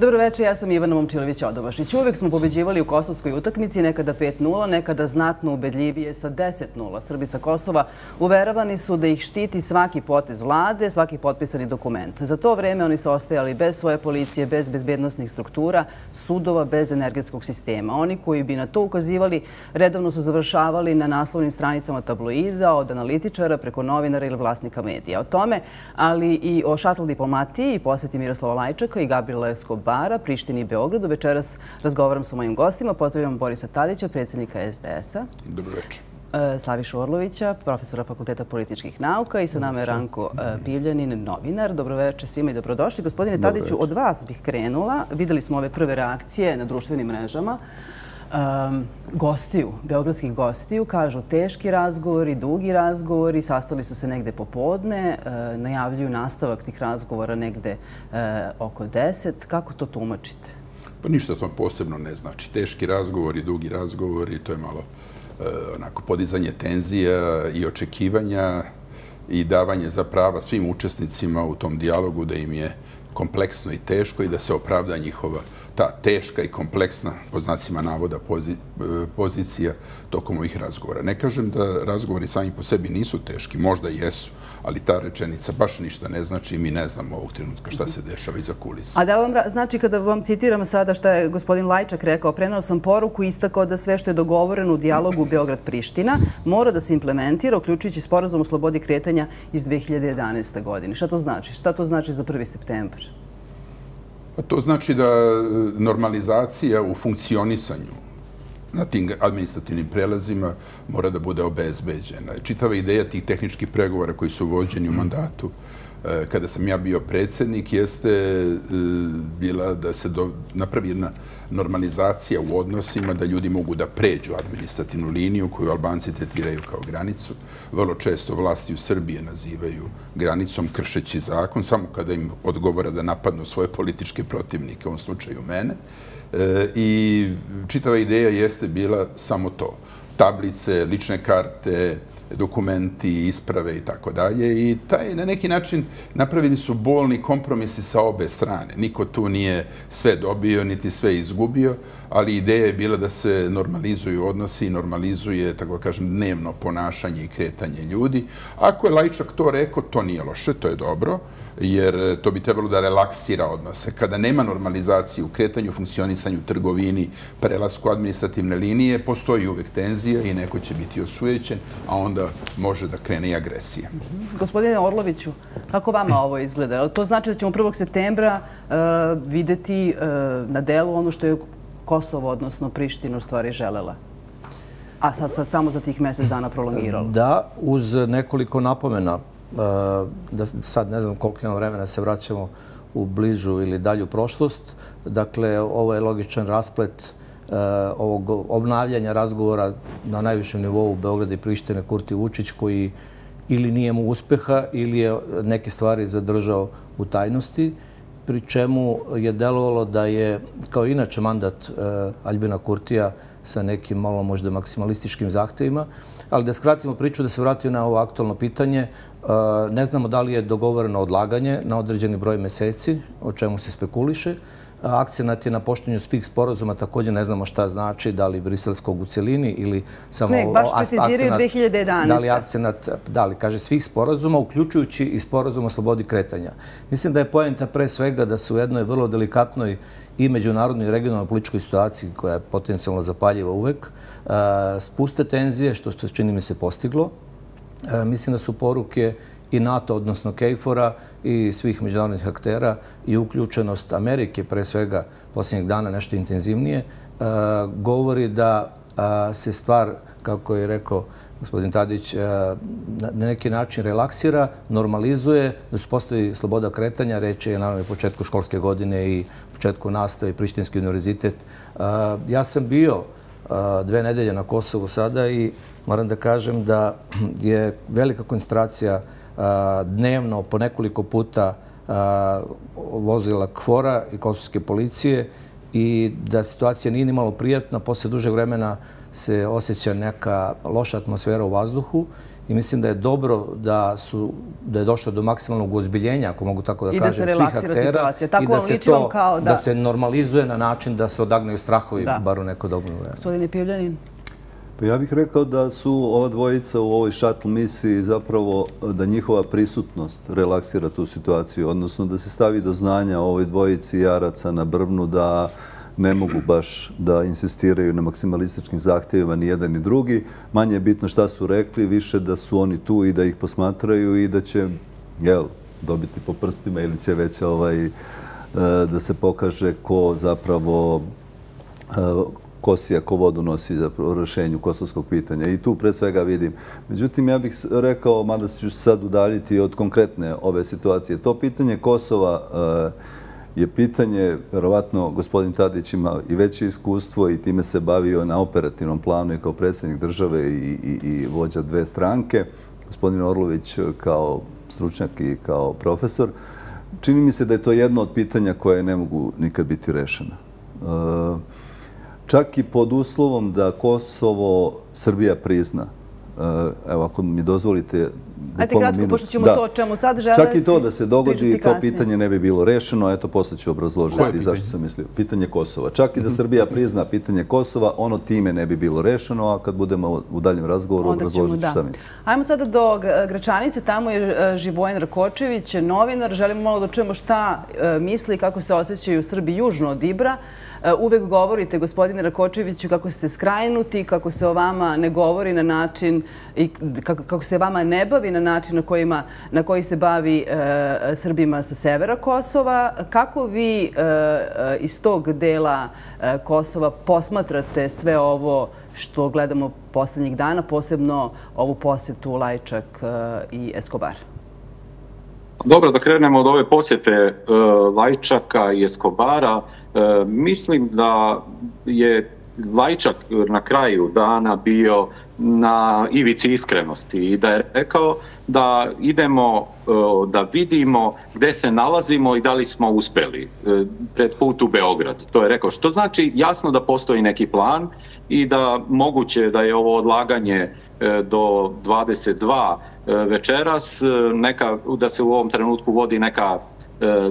Dobro večer, ja sam Ivana Momčilović-Odovašić. Uvijek smo pobeđivali u kosovskoj utakmici, nekada 5-0, nekada znatno ubedljivije sa 10-0. Srbi sa Kosova uveravani su da ih štiti svaki potez vlade, svaki potpisani dokument. Za to vreme oni su ostajali bez svoje policije, bez bezbednostnih struktura, sudova, bez energetskog sistema. Oni koji bi na to ukazivali redovno su završavali na naslovnim stranicama tabloida, od analitičara preko novinara ili vlasnika medija. O tome, ali i o šatl diplomatiji i posjeti Miroslava Lajčaka i Gabriela Escobar Bara, Prištini i Beogradu. Večeras razgovaram sa mojim gostima. Pozdravljam Borisa Tadića, predsjednika SDS-a. Dobro večer. E, Slavišu Orlovića, profesora Fakulteta političkih nauka i sa nama je Ranko e, Pivljanin, novinar. Dobro večer svima i dobrodošli. Gospodine Tadiću, od vas bih krenula. Videli smo ove prve reakcije na društvenim mrežama gostiju, beogradskih gostiju, kažu teški razgovori, dugi razgovori, sastali su se negde popodne, e, najavljuju nastavak tih razgovora negde e, oko deset. Kako to tumačite? Pa ništa to posebno ne znači. Teški razgovori, dugi razgovori, to je malo e, onako podizanje tenzija i očekivanja i davanje za prava svim učesnicima u tom dijalogu da im je kompleksno i teško i da se opravda njihova ta teška i kompleksna, po znacima navoda, e, pozicija tokom ovih razgovora. Ne kažem da razgovori sami po sebi nisu teški, možda jesu, ali ta rečenica baš ništa ne znači i mi ne znamo ovog trenutka šta se dešava iza kulisa. A da vam znači, kada vam citiram sada šta je gospodin Lajčak rekao, prenao sam poruku istakao da sve što je dogovoreno u dijalogu Beograd-Priština mora da se implementira, uključujući sporazum o slobodi kretanja iz 2011. godine. Šta to znači? Šta to znači za 1. septembar? Pa to znači da e, normalizacija u funkcionisanju na tim administrativnim prelazima mora da bude obezbeđena. Čitava ideja tih tehničkih pregovora koji su vođeni u mandatu Eh, kada sam ja bio predsjednik, jeste eh, bila da se napravi jedna normalizacija u odnosima, da ljudi mogu da pređu administrativnu liniju koju Albanci tetiraju kao granicu. Vrlo često vlasti u Srbije nazivaju granicom kršeći zakon, samo kada im odgovora da napadnu svoje političke protivnike, u ovom slučaju mene. Eh, I čitava ideja jeste bila samo to. Tablice, lične karte, dokumenti, isprave i tako dalje. I taj, na neki način napravili su bolni kompromisi sa obe strane. Niko tu nije sve dobio, niti sve izgubio, ali ideja je bila da se normalizuju odnosi i normalizuje, tako kažem, dnevno ponašanje i kretanje ljudi. Ako je Lajčak to rekao, to nije loše, to je dobro jer e, to bi trebalo da relaksira odnose. Kada nema normalizacije u kretanju, funkcionisanju, trgovini, prelasku administrativne linije, postoji uvek tenzija i neko će biti osujećen, a onda može da krene i agresija. Gospodine Orloviću, kako vama ovo izgleda? To znači da ćemo 1. septembra e, videti e, na delu ono što je Kosovo, odnosno Prištinu, u stvari želela? A sad samo za tih mesec dana prolongiralo? Da, uz nekoliko napomena Eh, da sad ne znam koliko imamo vremena se vraćamo u bližu ili dalju prošlost. Dakle, ovo je logičan rasplet eh, ovog obnavljanja razgovora na najvišem nivou Beograda i Prištine Kurti Vučić koji ili nije mu uspeha ili je neke stvari zadržao u tajnosti, pri čemu je delovalo da je, kao inače mandat eh, Aljbina Albina Kurtija sa nekim malo možda maksimalističkim zahtevima, ali da skratimo priču, da se vratimo na ovo aktualno pitanje, Ne znamo da li je dogovoreno odlaganje na određeni broj meseci, o čemu se spekuliše. Akcenat je na poštenju svih sporozuma, također ne znamo šta znači, da li briselskog u celini ili samo... Ne, baš preciziraju 2011. Da li akcenat, da li, kaže, svih sporozuma, uključujući i sporozum o slobodi kretanja. Mislim da je pojenta pre svega da se u jednoj vrlo delikatnoj i međunarodnoj i regionalnoj političkoj situaciji, koja je potencijalno zapaljiva uvek, spuste tenzije, što čini mi se postiglo, E, mislim da su poruke i NATO, odnosno KFOR-a i svih međunarodnih aktera i uključenost Amerike, pre svega posljednjeg dana nešto intenzivnije, e, govori da e, se stvar, kako je rekao gospodin Tadić, e, na neki način relaksira, normalizuje, da se postavi sloboda kretanja, reče je naravno početku školske godine i početku nastave i Prištinski univerzitet. E, ja sam bio dve nedelje na Kosovu sada i moram da kažem da je velika koncentracija dnevno po nekoliko puta vozila kvora i kosovske policije i da situacija nije ni malo prijatna. Posle duže vremena se osjeća neka loša atmosfera u vazduhu i mislim da je dobro da su da je došlo do maksimalnog ozbiljenja, ako mogu tako da kažem, svih aktera. I da se to da se normalizuje na način da se odagnaju strahovi, bar u neko dobro vreme. Gospodine Pivljanin. Pa ja bih rekao da su ova dvojica u ovoj shuttle misiji zapravo da njihova prisutnost relaksira tu situaciju, odnosno da se stavi do znanja ovoj dvojici jaraca na brvnu da ne mogu baš da insistiraju na maksimalističkim zahtjevima ni jedan ni drugi. Manje je bitno šta su rekli, više da su oni tu i da ih posmatraju i da će jel, dobiti po prstima ili će već ovaj, eh, da se pokaže ko zapravo eh, e, ko si ako vodu nosi za rešenju kosovskog pitanja. I tu pre svega vidim. Međutim, ja bih rekao, mada ću sad udaljiti od konkretne ove situacije, to pitanje Kosova eh, je pitanje, verovatno, gospodin Tadić ima i veće iskustvo i time se bavio na operativnom planu i kao predsjednik države i vođa dve stranke. Gospodin Orlović eh, kao stručnjak i kao profesor. Čini mi se da je to jedno od pitanja koje ne mogu nikad biti rešena. Eh, Čak i pod uslovom da Kosovo Srbija prizna. E, evo, ako mi dozvolite Ajde kratko, pošto ćemo to o čemu sad želeti. Čak i to da se dogodi, to pitanje ne bi bilo rešeno. Eto, posle ću obrazložiti zašto sam mislio. Pitanje Kosova. Čak i da Srbija prizna pitanje Kosova, ono time ne bi bilo rešeno, a kad budemo u daljem razgovoru, obrazložiti šta mislim. Ajmo sada do Gračanice. Tamo je e, Živojn Rakočević, novinar. Želimo malo da čujemo šta e, misli i kako se osjećaju Srbi južno od Ibra. E, uvek govorite, gospodine Rakočeviću, kako ste skrajnuti, kako se o vama ne govori na način i kako se vama ne bavi na način na koji se bavi e, Srbima sa severa Kosova. Kako vi e, e iz tog dela e, Kosova posmatrate sve ovo što gledamo poslednjih dana, posebno ovu posetu Lajčak e, i Escobar? Dobro, da krenemo od ove posjete Lajčaka i Eskobara. E, mislim da je Lajčak na kraju dana bio na ivici iskrenosti i da je rekao da idemo e, da vidimo gde se nalazimo i da li smo uspeli e, pred put u Beograd. To je rekao što znači jasno da postoji neki plan i da moguće da je ovo odlaganje e, do 22 večeras, neka, da se u ovom trenutku vodi neka E,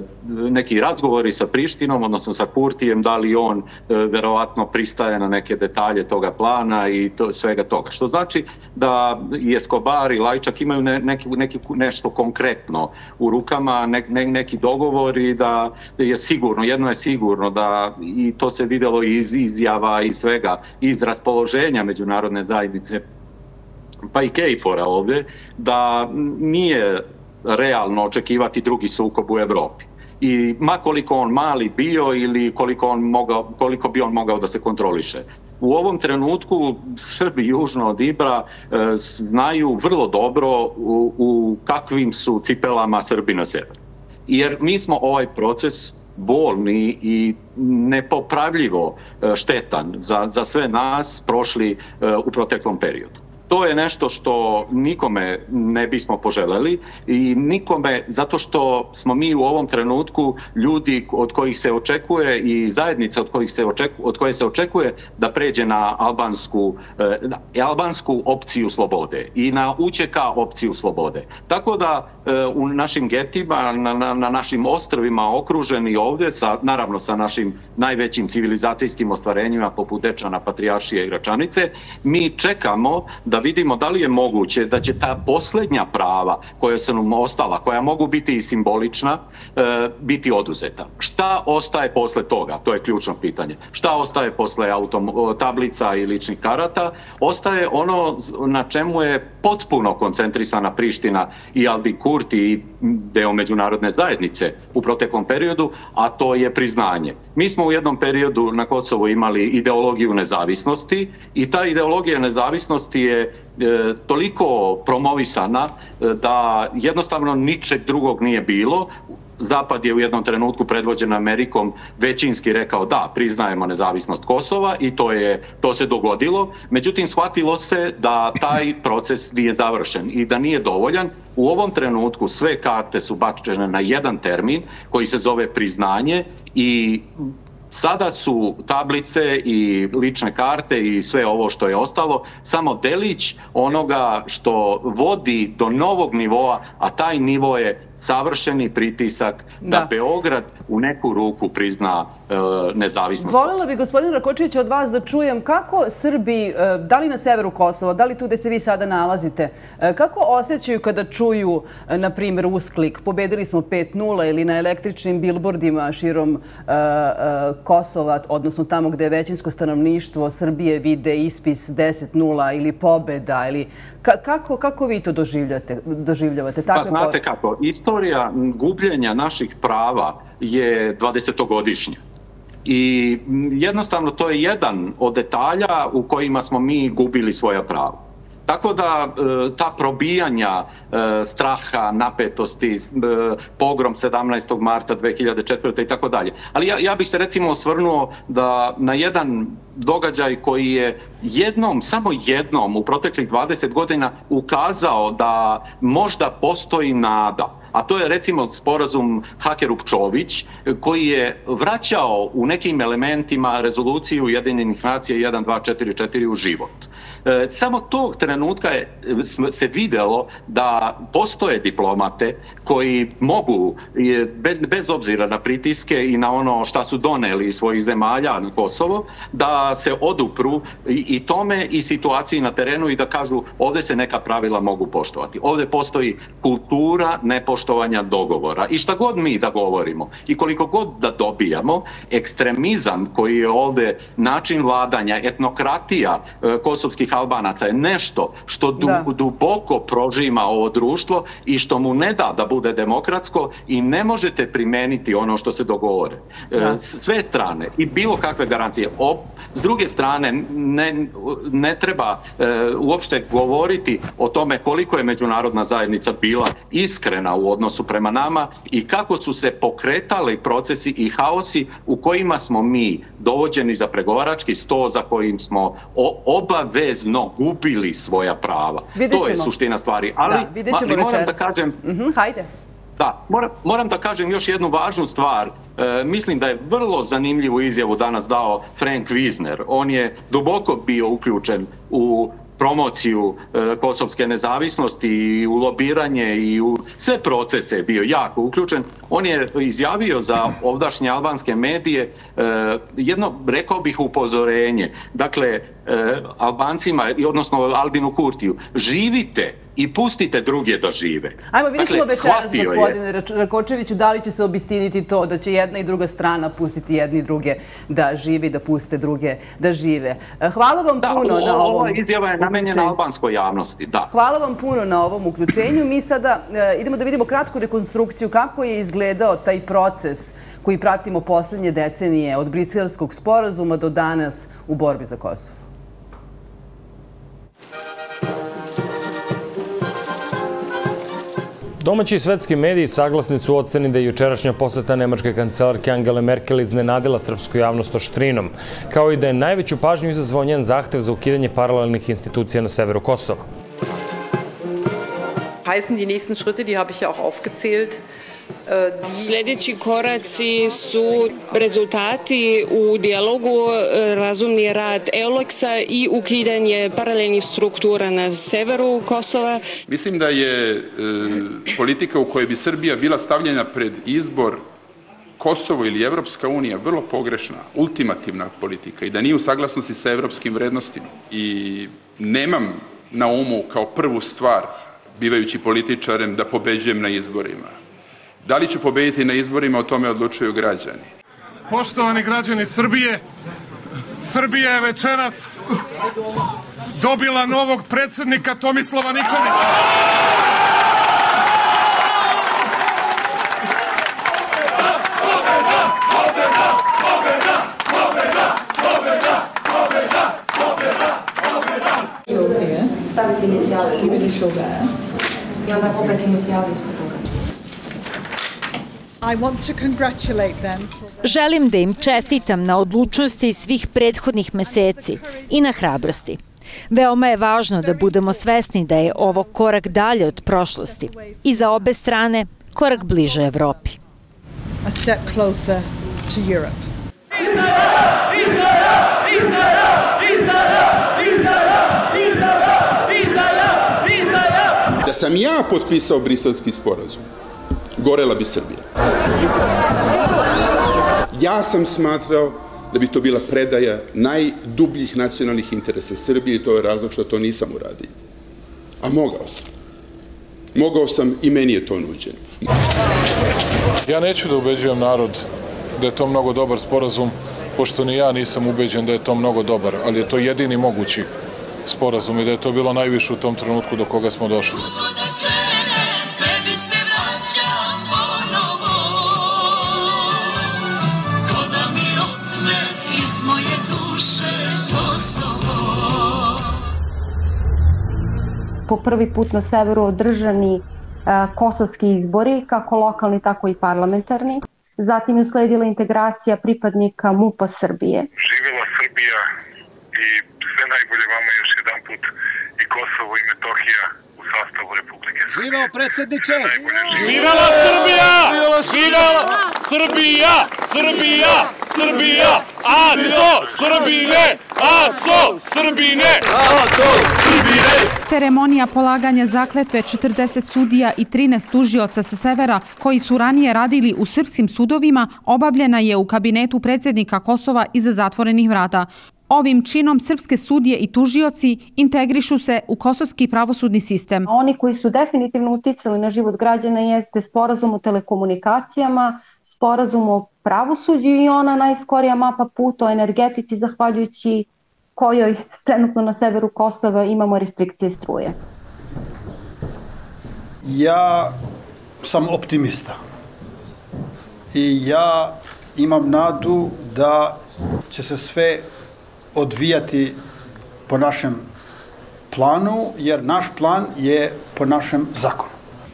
neki razgovori sa Prištinom, odnosno sa Kurtijem, da li on e, verovatno pristaje na neke detalje toga plana i to, svega toga. Što znači da i Escobar i Lajčak imaju neki, neki, nešto konkretno u rukama, ne, ne, neki dogovor i da je sigurno, jedno je sigurno da i to se videlo iz izjava i svega, iz raspoloženja međunarodne zajednice pa i Kejfora ovdje, da nije realno očekivati drugi sukob u Evropi. I makoliko on mali bio ili koliko, on mogao, koliko bi on mogao da se kontroliše. U ovom trenutku Srbi južno od Ibra e, znaju vrlo dobro u, u kakvim su cipelama Srbi na severu. Jer mi smo ovaj proces bolni i nepopravljivo e, štetan za, za sve nas prošli e, u proteklom periodu to je nešto što nikome ne bismo poželjeli i nikome, zato što smo mi u ovom trenutku ljudi od kojih se očekuje i zajednica od, kojih se očekuje, od koje se očekuje da pređe na albansku, e, albansku opciju slobode i na učeka opciju slobode. Tako da e, u našim getima, na, na, na našim ostrovima okruženi ovdje, sa, naravno sa našim najvećim civilizacijskim ostvarenjima poput Dečana, Patrijašije i Gračanice, mi čekamo da vidimo da li je moguće da će ta posljednja prava koja su nam ostala, koja mogu biti i simbolična, e, biti oduzeta. Šta ostaje posle toga? To je ključno pitanje. Šta ostaje posle autom, tablica i ličnih karata? Ostaje ono na čemu je potpuno koncentrisana Priština i Albi Kurti i deo međunarodne zajednice u proteklom periodu, a to je priznanje. Mi smo u jednom periodu na Kosovu imali ideologiju nezavisnosti i ta ideologija nezavisnosti je E, toliko promovisana e, da jednostavno ničeg drugog nije bilo. Zapad je u jednom trenutku predvođen Amerikom većinski rekao da, priznajemo nezavisnost Kosova i to je to se dogodilo. Međutim, shvatilo se da taj proces nije završen i da nije dovoljan. U ovom trenutku sve karte su bačene na jedan termin koji se zove priznanje i Sada su tablice i lične karte i sve ovo što je ostalo samo delić onoga što vodi do novog nivoa, a taj nivo je savršeni pritisak da, da Beograd u neku ruku prizna e, nezavisnost. Volela bi, gospodin Rakočević, od vas da čujem kako Srbi, e, da li na severu Kosova, da li tu gde se vi sada nalazite, e, kako osjećaju kada čuju, e, na primjer, usklik, pobedili smo 5-0 ili na električnim bilbordima širom e, e, Kosova, odnosno tamo gde je većinsko stanovništvo Srbije vide ispis 10-0 ili pobeda ili kako, kako vi to doživljate, doživljavate? Pa znate kako, istorija gubljenja naših prava je 20-godišnja. I jednostavno to je jedan od detalja u kojima smo mi gubili svoja prava. Tako da e, ta probijanja e, straha, napetosti, e, pogrom 17. marta 2004. i tako dalje. Ali ja, ja bih se recimo osvrnuo da na jedan događaj koji je jednom, samo jednom u proteklih 20 godina ukazao da možda postoji nada a to je recimo sporazum Hakerup-Čović koji je vraćao u nekim elementima rezoluciju Jedinjenih nacija 1244 u život. E, samo tog trenutka je se videlo da postoje diplomate koji mogu, bez obzira na pritiske i na ono šta su doneli iz svojih zemalja na Kosovo, da se odupru i tome i situaciji na terenu i da kažu ovde se neka pravila mogu poštovati. Ovde postoji kultura nepoštovanja dogovora. I šta god mi da govorimo i koliko god da dobijamo, ekstremizam koji je ovde način vladanja, etnokratija e, kosovskih etničkih albanaca je nešto što du, duboko prožima ovo društvo i što mu ne da da bude demokratsko i ne možete primeniti ono što se dogovore. E, sve strane i bilo kakve garancije. O, s druge strane, ne, ne treba e, uopšte govoriti o tome koliko je međunarodna zajednica bila iskrena u odnosu prema nama i kako su se pokretali procesi i haosi u kojima smo mi dovođeni za pregovarački sto za kojim smo obavez obavezno gubili svoja prava. To je suština stvari. Ali, da, ali moram da kažem... Mm -hmm, hajde. Da, moram, moram da kažem još jednu važnu stvar. E, mislim da je vrlo zanimljivu izjavu danas dao Frank Wiesner. On je duboko bio uključen u promociju e, kosovske nezavisnosti i u lobiranje i u sve procese je bio jako uključen. On je izjavio za ovdašnje albanske medije e, jedno, rekao bih, upozorenje. Dakle, e, Albancima, odnosno Albinu Kurtiju, živite i pustite druge da žive. Ajmo, vidjet ćemo dakle, večeras, gospodine Rakočeviću, da li će se obistiniti to da će jedna i druga strana pustiti jedni i druge da živi, da puste druge da žive. Hvala vam puno na ovom... Ova izjava je namenjena albanskoj javnosti, da. Hvala vam puno na ovom uključenju. Mi sada e, idemo da vidimo kratku rekonstrukciju kako je izgledao taj proces koji pratimo posljednje decenije od Briselskog sporazuma do danas u borbi za Kosovo. Domaći i svetski mediji saglasni su oceni da je jučerašnja poseta nemačke kancelarke Angele Merkel iznenadila srpsku javnost oštrinom, kao i da je najveću pažnju izazvao njen zahtev za ukidanje paralelnih institucija na severu Kosova. Heißen die nächsten Schritte, die habe ich ja auch aufgezählt, Sljedeći koraci su rezultati u dijalogu, razumni rad Euleksa i ukidanje paralelnih struktura na severu Kosova. Mislim da je e, politika u kojoj bi Srbija bila stavljena pred izbor Kosovo ili Evropska unija vrlo pogrešna, ultimativna politika i da nije u saglasnosti sa evropskim vrednostima. I nemam na umu kao prvu stvar, bivajući političarem, da pobeđujem na izborima Da li ću pobediti na izborima, o tome odlučuju građani. Poštovani građani Srbije, Srbija je večeras dobila novog predsjednika Tomislava Nikolića. Staviti inicijale, tu bili šuga, i onda opet inicijale ispod toga. Želim da im čestitam na odlučnosti svih prethodnih meseci i na hrabrosti. Veoma je važno da budemo svesni da je ovo korak dalje od prošlosti i za obe strane korak bliže Evropi. A step closer to Europe. Da sam ja potpisao briselski sporazum, gorela bi Srbija. Ja sam smatrao da bi to bila predaja najdubljih nacionalnih interesa Srbije i to je razlog što to nisam uradio. A mogao sam. Mogao sam i meni je to nuđeno. Ja neću da ubeđujem narod da je to mnogo dobar sporazum, pošto ni ja nisam ubeđen da je to mnogo dobar, ali je to jedini mogući sporazum i da je to bilo najviše u tom trenutku do koga smo došli. Po prvi put na severu održani e, kosovski izbori, kako lokalni, tako i parlamentarni. Zatim je usledila integracija pripadnika MUPA Srbije. Živela Srbija i sve najbolje vama još jedan put i Kosovo i Metohija sastavu Republike Srbije. Živeo predsjedniče! Živela Srbija! Živela Srbija! Srbija! Srbija! Aco! Srbine! Aco! Srbine! Aco! Srbine! Ceremonija polaganja zakletve 40 sudija i 13 tužioca sa severa koji su ranije radili u srpskim sudovima obavljena je u kabinetu predsjednika Kosova iza zatvorenih vrata. Ovim činom srpske sudije i tužioci integrišu se u kosovski pravosudni sistem. Oni koji su definitivno uticali na život građana jeste sporazum o telekomunikacijama, sporazum o pravosuđu i ona najskorija mapa puta o energetici zahvaljujući kojoj trenutno na severu Kosova imamo restrikcije struje. Ja sam optimista i ja imam nadu da će se sve odvijati po našem planu, jer naš plan je po našem zakonu.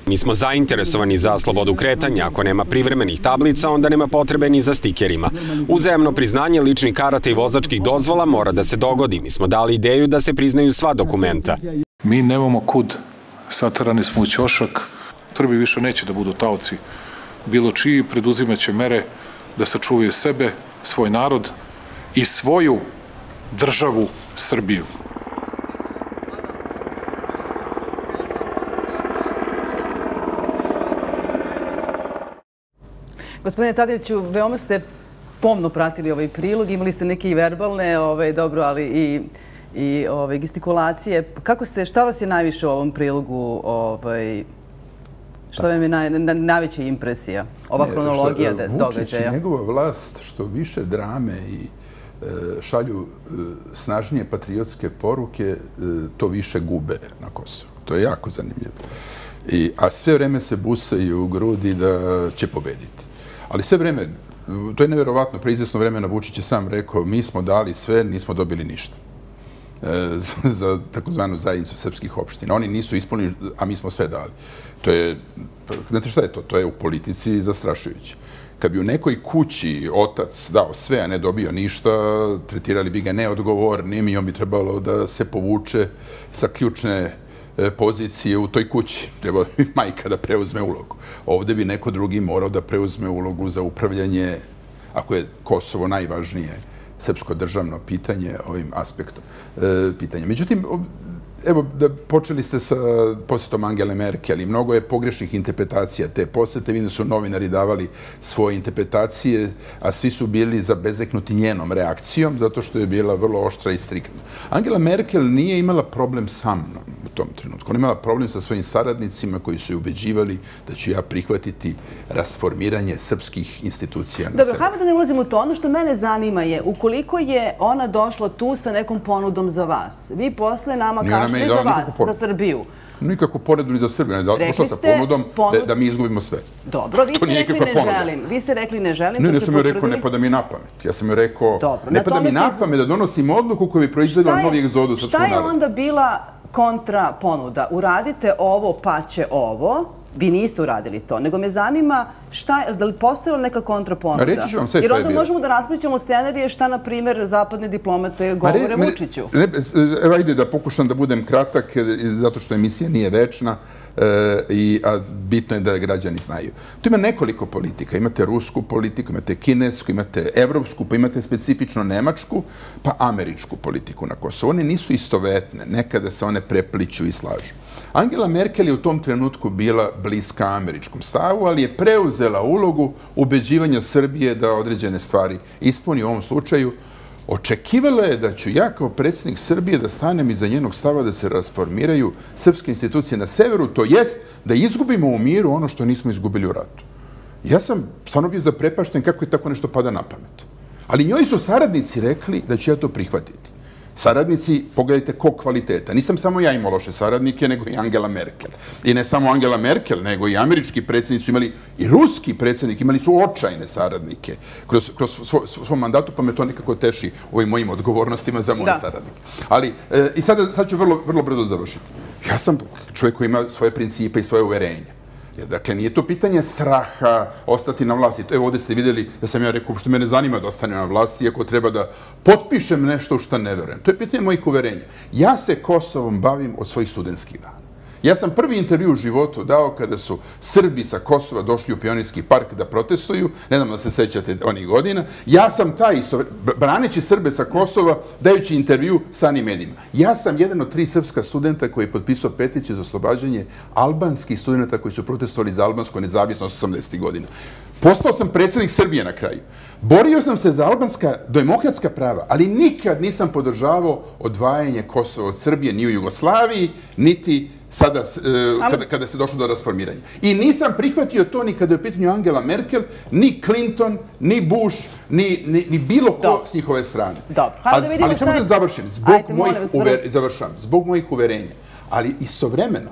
Mi smo zainteresovani za slobodu kretanja. Ako nema privremenih tablica, onda nema potrebe ni za stikerima. Uzajemno priznanje ličnih karata i vozačkih dozvola mora da se dogodi. Mi smo dali ideju da se priznaju sva dokumenta. Mi nemamo kud. Satarani smo u ćošak. Srbi više neće da budu taoci. Bilo čiji preduzimaće mere da sačuvaju sebe, svoj narod i svoju državu Srbiju. Gospodine Tadiću, veoma ste pomno pratili ovaj prilog, imali ste neke i verbalne, ovaj, dobro, ali i, i ovaj, gestikulacije. Kako ste, šta vas je najviše u ovom prilogu, ovaj, što vam je naj, na, najveća impresija, ova ne, hronologija što, događaja? Vučić, njegova vlast, što više drame i šalju e, snažnije patriotske poruke, e, to više gube na Kosovo. To je jako zanimljivo. I, a sve vreme se busaju u grudi da će pobediti. Ali sve vreme, to je nevjerovatno, preizvjesno vremena Vučić je sam rekao, mi smo dali sve, nismo dobili ništa e, za takozvanu zajednicu srpskih opština. Oni nisu ispunili, a mi smo sve dali. To je, znate šta je to? To je u politici zastrašujuće. Kad bi u nekoj kući otac dao sve, a ne dobio ništa, tretirali bi ga neodgovornim i on bi trebalo da se povuče sa ključne e, pozicije u toj kući. Treba bi majka da preuzme ulogu. Ovde bi neko drugi morao da preuzme ulogu za upravljanje, ako je Kosovo najvažnije srpsko državno pitanje ovim aspektom e, pitanja. Međutim, evo, da počeli ste sa posjetom Angele Merkel i mnogo je pogrešnih interpretacija te posjete. Vidim su novinari davali svoje interpretacije, a svi su bili zabezeknuti njenom reakcijom, zato što je bila vrlo oštra i striktna. Angela Merkel nije imala problem sa mnom u tom trenutku. Ona imala problem sa svojim saradnicima koji su je ubeđivali da ću ja prihvatiti rasformiranje srpskih institucija na Dobro, hajmo da ne ulazimo u to. Ono što mene zanima je, ukoliko je ona došla tu sa nekom ponudom za vas, vi posle nama kažete ne za vas, za Srbiju. Nikako poredu ni za Srbiju. Došla sa ponudom da mi izgubimo sve. Dobro, vi ste rekli ne želim. Vi ste rekli ne želim. Ne, ne sam joj rekao ne pada mi na pamet. Ja sam joj rekao ne pada mi na pamet da donosim odluku koju bi proizvedila novi egzodu sa Šta je onda bila kontra ponuda? Uradite ovo, pa će ovo vi niste uradili to, nego me zanima šta je, da li postojala neka kontraponuda? Reći ću vam sve Jer što je onda bilo. možemo da raspričamo scenarije šta, na primjer, zapadne diplomate govore Vučiću. Evo ajde da pokušam da budem kratak, e, zato što emisija nije večna, e, i, a bitno je da građani znaju. Tu ima nekoliko politika. Imate rusku politiku, imate kinesku, imate evropsku, pa imate specifično nemačku, pa američku politiku na Kosovo. One nisu istovetne, nekada se one prepliću i slažu. Angela Merkel je u tom trenutku bila bliska američkom stavu, ali je preuzela ulogu ubeđivanja Srbije da određene stvari ispuni u ovom slučaju. Očekivala je da ću ja kao predsjednik Srbije da stanem iza njenog stava da se rasformiraju srpske institucije na severu, to jest da izgubimo u miru ono što nismo izgubili u ratu. Ja sam stvarno bio zaprepašten kako je tako nešto pada na pamet. Ali njoj su saradnici rekli da ću ja to prihvatiti. Saradnici, pogledajte ko kvaliteta. Nisam samo ja imao loše saradnike, nego i Angela Merkel. I ne samo Angela Merkel, nego i američki predsjednici su imali, i ruski predsjednik imali su očajne saradnike kroz, kroz svoj, svoj mandatu, pa me to nekako teši ovim mojim odgovornostima za moje Da. saradnike. Ali, e, i sada, sad ću vrlo, vrlo brzo završiti. Ja sam čovjek koji ima svoje principe i svoje uverenja. Dakle, dakle, nije to pitanje straha ostati na vlasti. Evo, ovdje ste vidjeli da sam ja rekao što mene zanima da ostane na vlasti, iako treba da potpišem nešto što ne verujem. To je pitanje mojih uverenja. Ja se Kosovom bavim od svojih studentskih dana. Ja sam prvi intervju u životu dao kada su Srbi sa Kosova došli u Pionirski park da protestuju, ne znam da se sećate onih godina. Ja sam taj isto, braneći Srbe sa Kosova, dajući intervju stranim medijima. Ja sam jedan od tri srpska studenta koji je potpisao peticiju za oslobađanje albanskih studenta koji su protestovali za albansku nezavisnost 80. godina. Postao sam predsjednik Srbije na kraju. Borio sam se za albanska demokratska prava, ali nikad nisam podržavao odvajanje Kosova od Srbije ni u Jugoslaviji, niti sada, e, kada, kada se došlo do rasformiranja. I nisam prihvatio to ni kada je u pitanju Angela Merkel, ni Clinton, ni Bush, ni, ni, ni bilo ko s njihove strane. Dobro, hajde da Ali- vidimo ali samo da završim, zbog Ajde, mojih uver, završavam, zbog mojih uverenja. Ali istovremeno,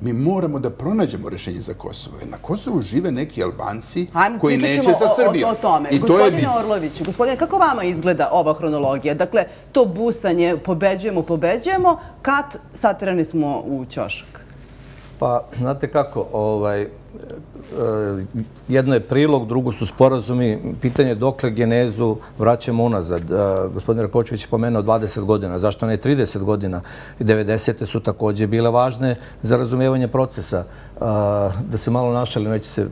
mi moramo da pronađemo rešenje za Kosovo. Na Kosovu žive neki Albanci Hajmo, koji pričat neće ćemo sa o- Srbijom. O, o tome. I to je Gospodine. Orloviću, gospodine, kako vama izgleda ova hronologija? Dakle, to busanje, pobeđujemo, pobeđujemo, kad satirani smo u ćošak? Pa, znate kako, ovaj, jedno je prilog, drugo su sporazumi. Pitanje je dokle genezu vraćamo unazad. E, Gospodin Rakočević je pomenuo 20 godina, zašto ne 30 godina? I 90. su također bile važne za razumijevanje procesa. E, Da se malo našali, neće se e,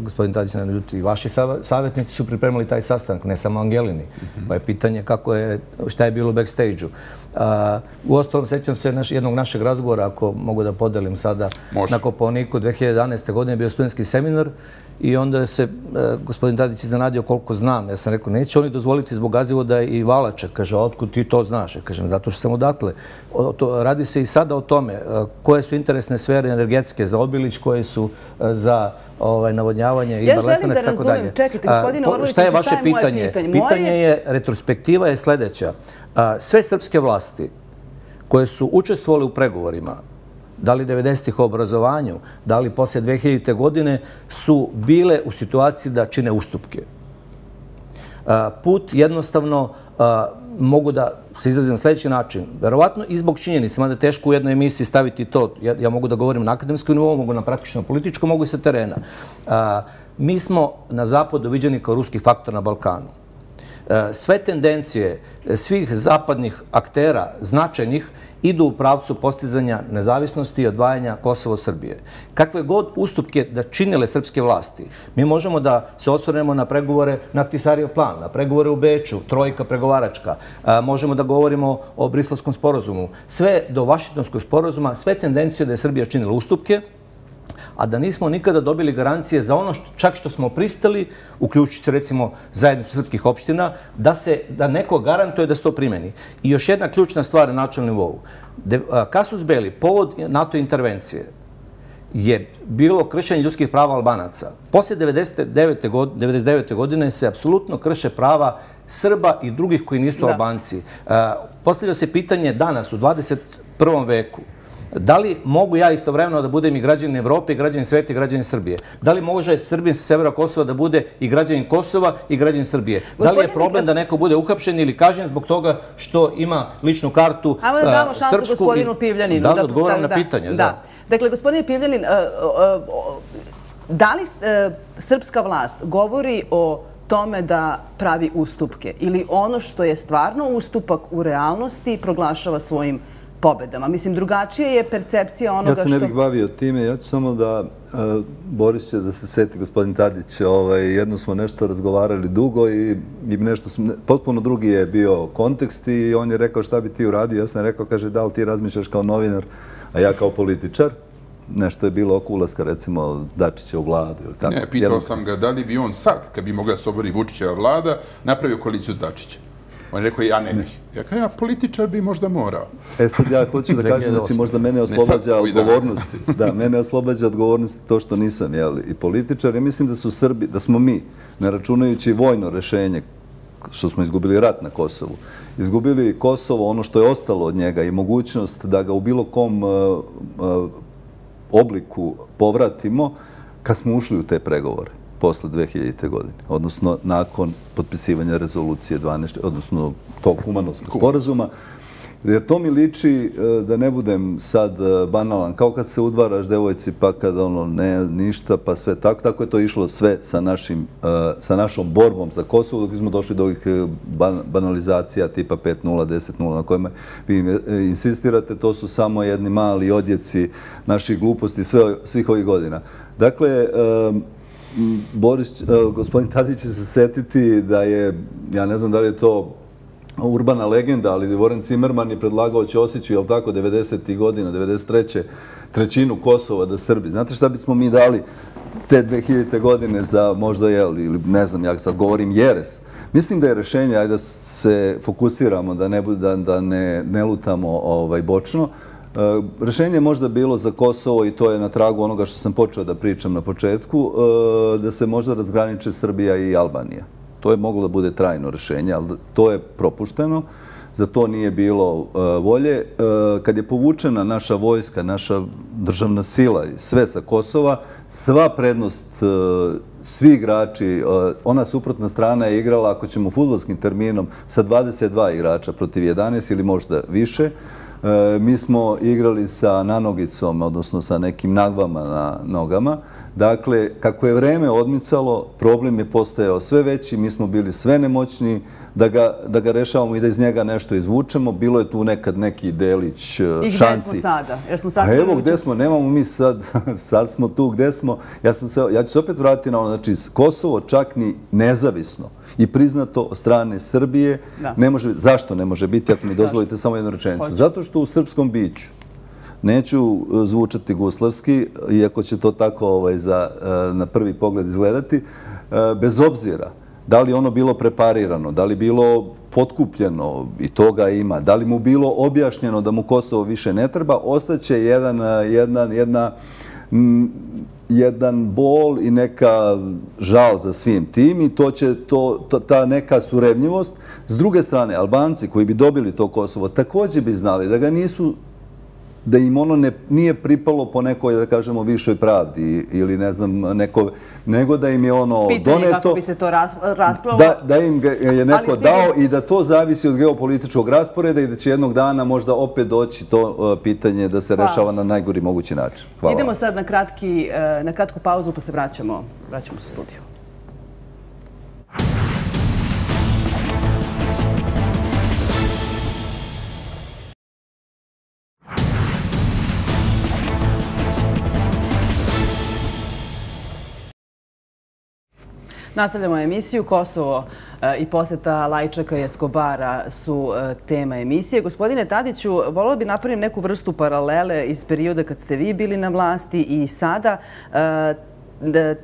gospodin Tadić ne ljuti. Vaši savjetnici su pripremili taj sastanak, ne samo Angelini. Pa je pitanje kako je, šta je bilo u backstage-u. U ostalom, sećam se naš, jednog našeg razgovora, ako mogu da podelim sada, Može. na Koponiku 2011. godine je bio studentski seminar i onda se e, gospodin Tadić iznenadio koliko znam. Ja sam rekao, neće oni dozvoliti zbog Gazivoda i Valača. Kaže, a otkud ti to znaš? Ja kažem, zato što sam odatle. O, to, radi se i sada o tome e, koje su interesne sfere energetske za Obilić, koje su e, za ovaj, navodnjavanje i Ja želim Barletanac da i tako razumem. dalje. Čekajte, gospodine po- Orloviću, Šta je šta je vaše moje pitanje? pitanje? Pitanje Moje- je, retrospektiva je sljedeća. A, Sve srpske vlasti koje su učestvovali u pregovorima, da li 90-ih obrazovanju, da li poslije 2000. godine, su bile u situaciji da čine ustupke. Put jednostavno mogu da se izrazim na sljedeći način. Verovatno i zbog činjenica, mada je teško u jednoj emisiji staviti to, ja, ja mogu da govorim na akademskom nivou, mogu na praktično političkom, mogu i sa terena. A, Mi smo na zapadu viđeni kao ruski faktor na Balkanu. E, sve tendencije svih zapadnih aktera značajnih idu u pravcu postizanja nezavisnosti i odvajanja Kosova od Srbije. Kakve god ustupke da činile srpske vlasti, mi možemo da se osvrnemo na pregovore na Tisarijev plan, na pregovore u Beču, trojka pregovaračka, a, možemo da govorimo o Brislavskom sporazumu, sve do Vašingtonskog sporazuma, sve tendencije da je Srbija činila ustupke, a da nismo nikada dobili garancije za ono što, čak što smo pristali, uključujući recimo zajednicu srpskih opština, da se da neko garantuje da se to primeni. I još jedna ključna stvar na načelnom nivou. De, a, Kasus Belli, povod NATO intervencije, je bilo kršenje ljudskih prava Albanaca. Poslije 99. godine, 99. godine se apsolutno krše prava Srba i drugih koji nisu Da. Albanci. Postavlja se pitanje danas, u 21. veku, Da li mogu ja istovremeno da budem i građanin Evrope, i građanin sveta, i građanin Srbije? Da li može Srbin sa severa Kosova da bude i građanin Kosova i građanin Srbije? Da li je problem da neko bude uhapšen ili kažnjen zbog toga što ima ličnu kartu Ajmo da damo šansu srpsku gospodinu Pivljaninu. Da, da odgovoram na pitanje. Da. Dakle, gospodine Pivljanin, da li srpska vlast govori o tome da pravi ustupke ili ono što je stvarno ustupak u realnosti proglašava svojim pobedama. Mislim, drugačije je percepcija onoga što... Ja se ne bih bavio time, ja ću samo da e, Boris će da se seti, gospodin Tadić, ovaj, jedno smo nešto razgovarali dugo i nešto smo... Potpuno drugi je bio kontekst i on je rekao šta bi ti uradio. Ja sam rekao, kaže, da li ti razmišljaš kao novinar, a ja kao političar? nešto je bilo oko ulaska, recimo, Dačića u vladu. Ne, pitao sam ga da li bi on sad, kad bi mogla sobori Vučićeva vlada, napravio koaliciju s Dačićem. On je rekao, ja ne bih. Ja kao, ja političar bi možda morao. E sad ja hoću da kažem, znači možda mene oslobađa odgovornosti. Da, mene oslobađa odgovornosti to što nisam, jel, i političar. Ja mislim da su Srbi, da smo mi, ne računajući vojno rešenje, što smo izgubili rat na Kosovu, izgubili Kosovo, ono što je ostalo od njega i mogućnost da ga u bilo kom uh, uh, obliku povratimo kad smo ušli u te pregovore posle 2000. godine, odnosno nakon potpisivanja rezolucije 12, odnosno tog humanovskog sporazuma. Jer to mi liči, e, da ne budem sad e, banalan, kao kad se udvaraš devojci pa kad ono ne ništa, pa sve tako. Tako je to išlo sve sa, našim, e, sa našom borbom za Kosovo, dok smo došli do ovih banalizacija tipa 5-0, 10-0 na kojima vi insistirate. To su samo jedni mali odjeci naših gluposti svih ovih godina. Dakle, Boris, e, gospodin Tadić će se setiti da je, ja ne znam da li je to urbana legenda, ali Voren Cimerman je predlagao Ćosiću, je li tako, 90. godina, 93. trećinu Kosova da Srbi. Znate šta bismo mi dali te 2000. godine za možda, jel, ili ne znam, ja sad govorim jeres. Mislim da je rešenje, ajde da se fokusiramo, da ne, da, da ne, ne lutamo ovaj, bočno. E, rešenje je možda bilo za Kosovo i to je na tragu onoga što sam počeo da pričam na početku, e, da se možda razgraniče Srbija i Albanija. To je moglo da bude trajno rešenje, ali to je propušteno. Za to nije bilo e, volje. Kad je povučena naša vojska, naša državna sila i sve sa Kosova, sva prednost svi igrači, ona suprotna strana je igrala, ako ćemo futbolskim terminom, sa 22 igrača protiv 11 ili možda više. Mi smo igrali sa nanogicom, odnosno sa nekim nagvama na nogama. Dakle, kako je vreme odmicalo, problem je postajao sve veći, mi smo bili sve nemoćni da ga, da ga rešavamo i da iz njega nešto izvučemo. Bilo je tu nekad neki delić šansi. I gde smo sada? Jer smo sad A evo gde smo, nemamo mi sad, sad smo tu gde smo. Ja, sam se, ja ću se opet vratiti na ono, znači Kosovo čak ni nezavisno i priznato od strane Srbije. Ne može, zašto ne može biti, ako mi dozvolite samo jednu rečenicu? Zato što u srpskom biću Neću e, zvučati guslarski, iako će to tako ovaj, e, na prvi pogled izgledati, e, bez obzira da li ono bilo preparirano, da li bilo potkupljeno i toga ima, da li mu bilo objašnjeno da mu Kosovo više ne treba, ostaće jedan, jedan, jedna, jedan bol i neka žal za svim tim i to će to, ta neka surevnjivost. S druge strane, Albanci koji bi dobili to Kosovo također bi znali da ga nisu da im ono ne, nije pripalo po nekoj, da kažemo, višoj pravdi ili ne znam, neko, nego da im je ono Pitanje doneto. Pitanje kako bi se to rasplalo. Da, da im ga je neko dao i da to zavisi od geopolitičkog rasporeda i da će jednog dana možda opet doći to uh, pitanje da se rešava na najgori mogući način. Hvala. Idemo sad na, kratki, uh, na kratku pauzu pa se vraćamo, vraćamo se studiju. Nastavljamo emisiju. Kosovo eh, i poseta Lajčaka i Eskobara su eh, tema emisije. Gospodine Tadiću, volio bi napravim neku vrstu paralele iz perioda kad ste vi bili na vlasti i sada. Eh,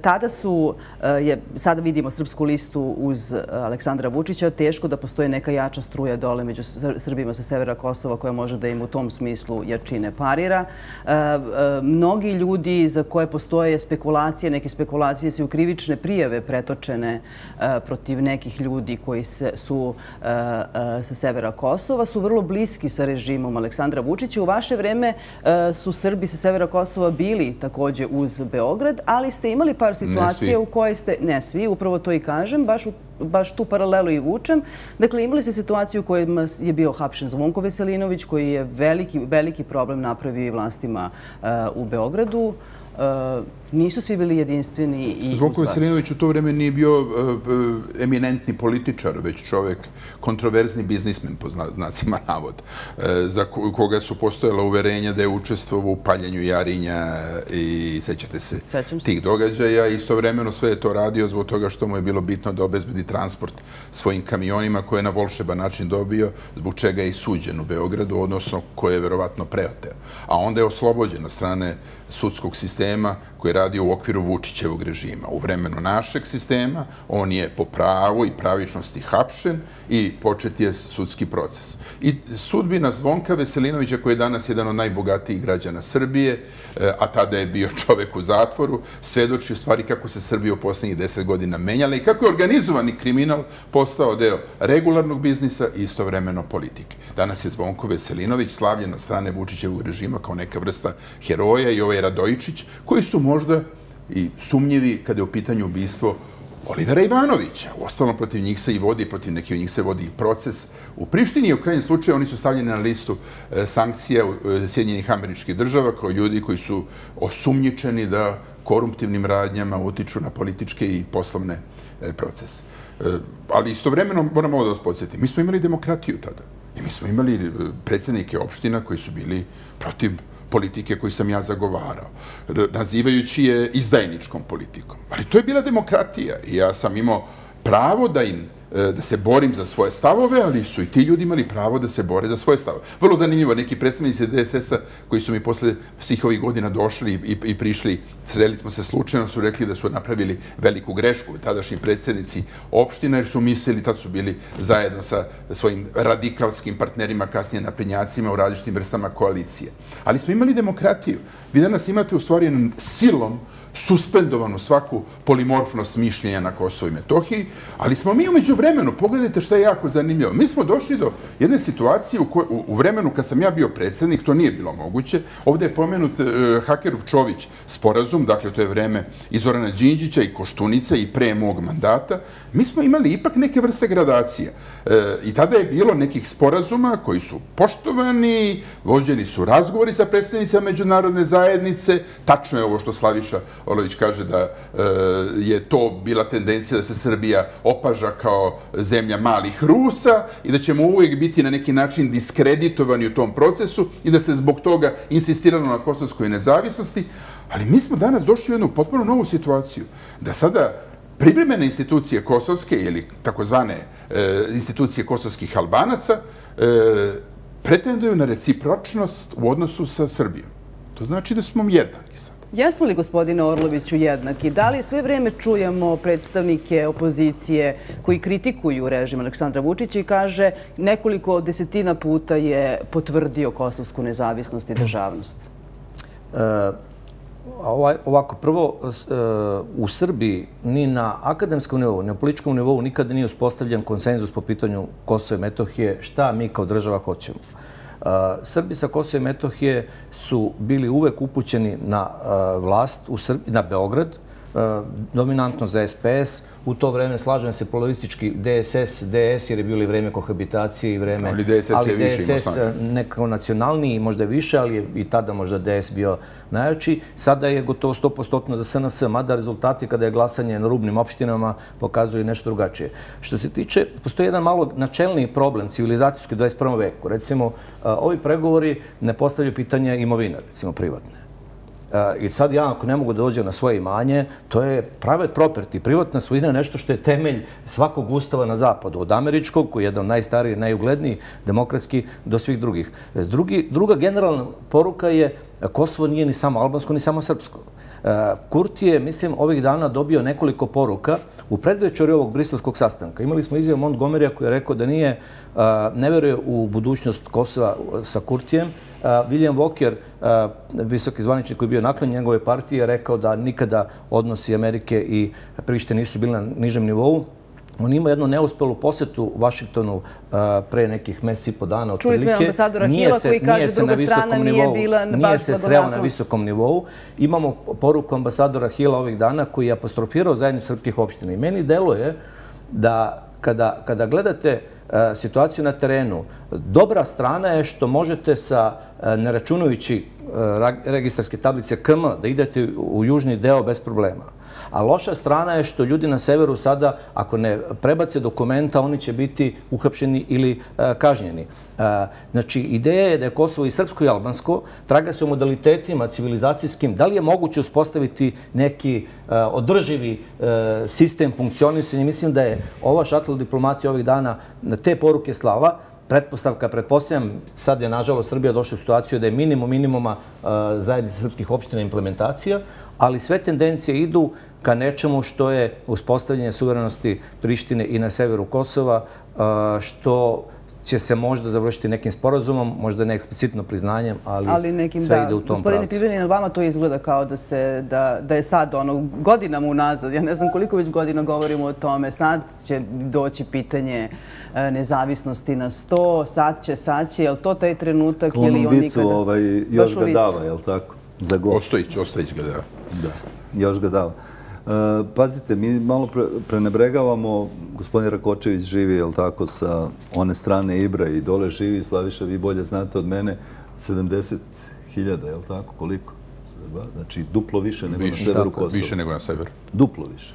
Tada su, eh, je, sada vidimo srpsku listu uz eh, Aleksandra Vučića, teško da postoje neka jača struja dole među Srbima sa severa Kosova koja može da im u tom smislu jačine parira. Eh, mnogi ljudi za koje postoje spekulacije, neke spekulacije su u krivične prijave pretočene protiv nekih ljudi koji su sa severa Kosova, su vrlo bliski sa režimom Aleksandra Vučića. U vaše vreme su Srbi sa severa Kosova bili također uz Beograd, ali ste imali par situacija u koje ste, ne svi, upravo to i kažem, baš tu paralelu i vučem. Dakle, imali ste situaciju u kojoj je bio hapšen Zvonko Veselinović, koji je veliki problem napravio i vlastima u Beogradu. Uh, nisu svi bili jedinstveni i Zvonko Veselinović u to vreme nije bio uh, uh, eminentni političar, već čovek kontroverzni biznismen, po znacima navod, za koga su postojala uverenja da je učestvovo u paljenju Jarinja i sećate se tih događaja. Istovremeno sve je to radio zbog toga što mu je bilo bitno da obezbedi transport svojim kamionima koje je na volšeba način dobio, zbog čega je i suđen u Beogradu, odnosno koje je verovatno preoteo. A onda je oslobođen na strane sudskog sistema koji radio u okviru Vučićevog režima. U vremenu našeg sistema on je po pravu i pravičnosti hapšen i počet je sudski proces. I sudbina Zvonka Veselinovića, koji je danas jedan od najbogatijih građana Srbije, e, a tada je bio čovek u zatvoru, svedoči u stvari kako se Srbija u posljednjih deset godina menjala i kako je organizovani kriminal postao deo regularnog biznisa i istovremeno politike. Danas je Zvonko Veselinović slavljen od strane Vučićevog režima kao neka vrsta heroja i ovaj Radojičić, koji su možda i sumnjivi kada je u pitanju ubistvo Olivera Ivanovića. U protiv njih se i vodi, protiv nekih od njih se vodi proces. U Prištini i u krajnjem slučaju oni su stavljeni na listu e, sankcija e, Sjedinjenih američkih država kao ljudi koji su osumnjičeni da koruptivnim radnjama utiču na političke i poslovne e, procese. Ali istovremeno moram ovo da vas podsjetim. Mi smo imali demokratiju tada. I mi smo imali predsjednike opština koji su bili protiv politike koju sam ja zagovarao, nazivajući je izdajničkom politikom. Ali to je bila demokratija i ja sam imao pravo da im E, da se borim za svoje stavove, ali su i ti ljudi imali pravo da se bore za svoje stavove. Vrlo zanimljivo, neki predstavnici DSS-a koji su mi posle svih ovih godina došli i, i prišli, sreli smo se slučajno, su rekli da su napravili veliku grešku tadašnji predsjednici opština, jer su mislili, tad su bili zajedno sa svojim radikalskim partnerima, kasnije naprednjacima u različitim vrstama koalicije. Ali smo imali demokratiju. Vi danas imate u stvari silom suspendovanu svaku polimorfnost mišljenja na Kosovo i Metohiji, ali smo mi umeđu vremenu, pogledajte što je jako zanimljivo, mi smo došli do jedne situacije u, koj, u, vremenu kad sam ja bio predsjednik, to nije bilo moguće, ovdje je pomenut e, Hakerov Čović sporazum, dakle to je vreme Izorana Đinđića i Koštunica i pre mog mandata, mi smo imali ipak neke vrste gradacija. E, I tada je bilo nekih sporazuma koji su poštovani, vođeni su razgovori sa predstavnicama međunarodne zajednice, tačno je ovo što Slaviša Olović kaže da e, je to bila tendencija da se Srbija opaža kao zemlja malih Rusa i da ćemo uvijek biti na neki način diskreditovani u tom procesu i da se zbog toga insistirano na kosovskoj nezavisnosti. Ali mi smo danas došli u jednu potpuno novu situaciju da sada privremene institucije kosovske ili takozvane e, institucije kosovskih albanaca e, pretenduju na recipročnost u odnosu sa Srbijom. To znači da smo jednaki sa Jesmo li, gospodine Orloviću, jednaki? Da li sve vreme čujemo predstavnike opozicije koji kritikuju režim Aleksandra Vučića i kaže nekoliko desetina puta je potvrdio kosovsku nezavisnost i državnost? E, ovaj, ovako, prvo, e, u Srbiji ni na akademskom nivou, ni na političkom nivou nikada nije uspostavljen konsenzus po pitanju Kosova i Metohije šta mi kao država hoćemo. Srbi sa Kosova i Metohije su bili uvek upućeni na vlast, na Beograd, dominantno za SPS. U to vreme slažem se polaristički DSS, DS, jer je bilo i vreme kohabitacije i vreme... Ali DSS je više DSS nekako nacionalniji, možda više, ali je i tada možda DS bio najjači. Sada je gotovo 100% za SNS, mada rezultati kada je glasanje na rubnim opštinama pokazuju nešto drugačije. Što se tiče, postoji jedan malo načelni problem civilizacijski u 21. veku. Recimo, ovi pregovori ne postavljaju pitanje imovine, recimo privatne. E, I sad ja ako ne mogu da dođem na svoje imanje, to je private property. Privatna svojina je nešto što je temelj svakog ustava na zapadu. Od američkog, koji je jedan najstariji, najugledniji, demokratski, do svih drugih. E, druga generalna poruka je e, Kosovo nije ni samo albansko, ni samo srpsko. Kurti je, mislim, ovih dana dobio nekoliko poruka u predvečori ovog briselskog sastanka. Imali smo izjav Montgomerya koji je rekao da nije, ne veruje u budućnost Kosova sa Kurtijem, William Walker, visoki zvaničnik koji je bio nakon njegove partije, je rekao da nikada odnosi Amerike i Prište nisu bili na nižem nivou. On ima jednu neuspelu posjetu u Vašingtonu pre nekih mesi i po dana. Čuli smo ambasadora Hila koji kaže druga strana nije bila baš Nije se sreo na visokom nivou. Imamo poruku ambasadora Hila ovih dana koji je apostrofirao zajednicu srpskih opština. I meni deluje da kada gledate situaciju na terenu, dobra strana je što možete sa E, neračunujući e, registarske tablice KM da idete u južni deo bez problema. A loša strana je što ljudi na severu sada, ako ne prebace dokumenta, oni će biti uhapšeni ili e, kažnjeni. E, znači, ideja je da je Kosovo i srpsko i albansko, traga se o modalitetima civilizacijskim, da li je moguće uspostaviti neki e, održivi e, sistem funkcionisanja. Mislim da je ova šatla diplomatija ovih dana na te poruke slala, pretpostavka, pretpostavljam, sad je nažalost Srbija došla u situaciju da je minimum minimuma uh, zajednice srpskih opština implementacija, ali sve tendencije idu ka nečemu što je uspostavljanje suverenosti Prištine i na severu Kosova, uh, što će se možda završiti nekim sporazumom, možda ne eksplicitno priznanjem, ali sve ide u tom pravcu. Gospodine Pivenin, vama to izgleda kao da je sad ono godinama unazad, ja ne znam koliko već godina govorimo o tome, sad će doći pitanje e, nezavisnosti na sto, sad će, sad će, je li to taj trenutak ili on nikada... Ono vicu još ga dava, je li tako? Ostojić, Ostojić ga dava. Da, još ga dava. E, pazite, mi malo prenebregavamo, gospodin Rakočević živi, jel tako, sa one strane Ibra i dole živi, Slaviša, vi bolje znate od mene, 70.000, jel tako, koliko? Znači, duplo više nego na severu Kosova. Više nego na severu. Duplo više.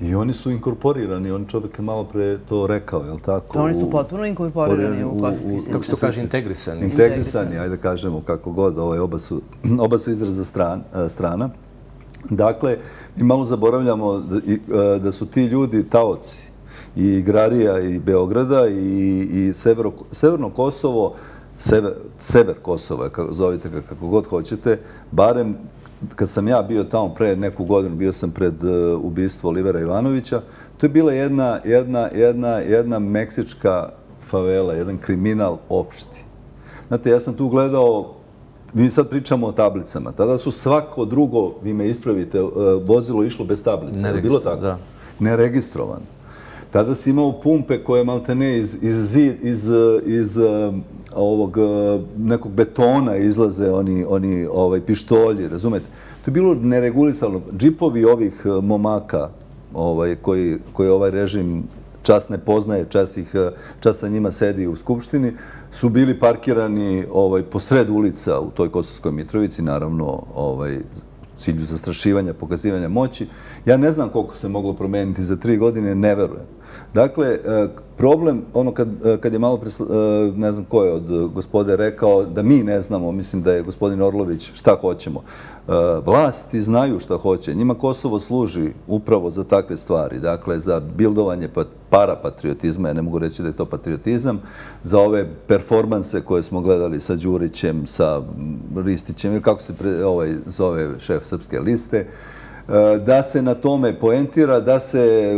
I oni su inkorporirani, on čovjek je malo pre to rekao, jel tako? Oni su potpuno inkorporirani u kosovski sistem. Kako se to kaže, integrisani? Integrisani, ajde kažemo kako god, oba su izraza strana. Dakle, mi malo zaboravljamo e, da su ti ljudi taoci i Igrarija i Beograda i Severno Kosovo, Sever Kosova, zovite ga kako god hoćete, barem kad sam ja bio tamo pre neku godinu, bio sam pred e, ubistvo Olivera Ivanovića, to je bila jedna, jedna, jedna, jedna meksička favela, jedan kriminal opšti. Znate, ja sam tu gledao Mi sad pričamo o tablicama. Tada su svako drugo, vi me ispravite, e, vozilo išlo bez tablice. Neregistrovano, da. Neregistrovano. Tada si imao pumpe koje malte ne iz, iz, iz, iz e, ovog e, nekog betona izlaze oni, oni ovaj, pištolji, razumete? To je bilo neregulisano. Džipovi ovih momaka ovaj, koji, koji ovaj režim čas ne poznaje, čas, ih, čas sa njima sedi u skupštini, su bili parkirani ovaj, po sred ulica u toj Kosovskoj Mitrovici, naravno ovaj, cilju zastrašivanja, pokazivanja moći. Ja ne znam koliko se moglo promeniti za tri godine, ne verujem. Dakle, e, problem, ono kad, e, kad je malo, presla, e, ne znam ko je od gospode rekao, da mi ne znamo, mislim da je gospodin Orlović, šta hoćemo. Vlasti znaju šta hoće. Njima Kosovo služi upravo za takve stvari. Dakle, za bildovanje pa, parapatriotizma, ja ne mogu reći da je to patriotizam, za ove performanse koje smo gledali sa Đurićem, sa mm, Ristićem, ili kako se pre, ovaj, zove šef srpske liste, e, da se na tome poentira, da se,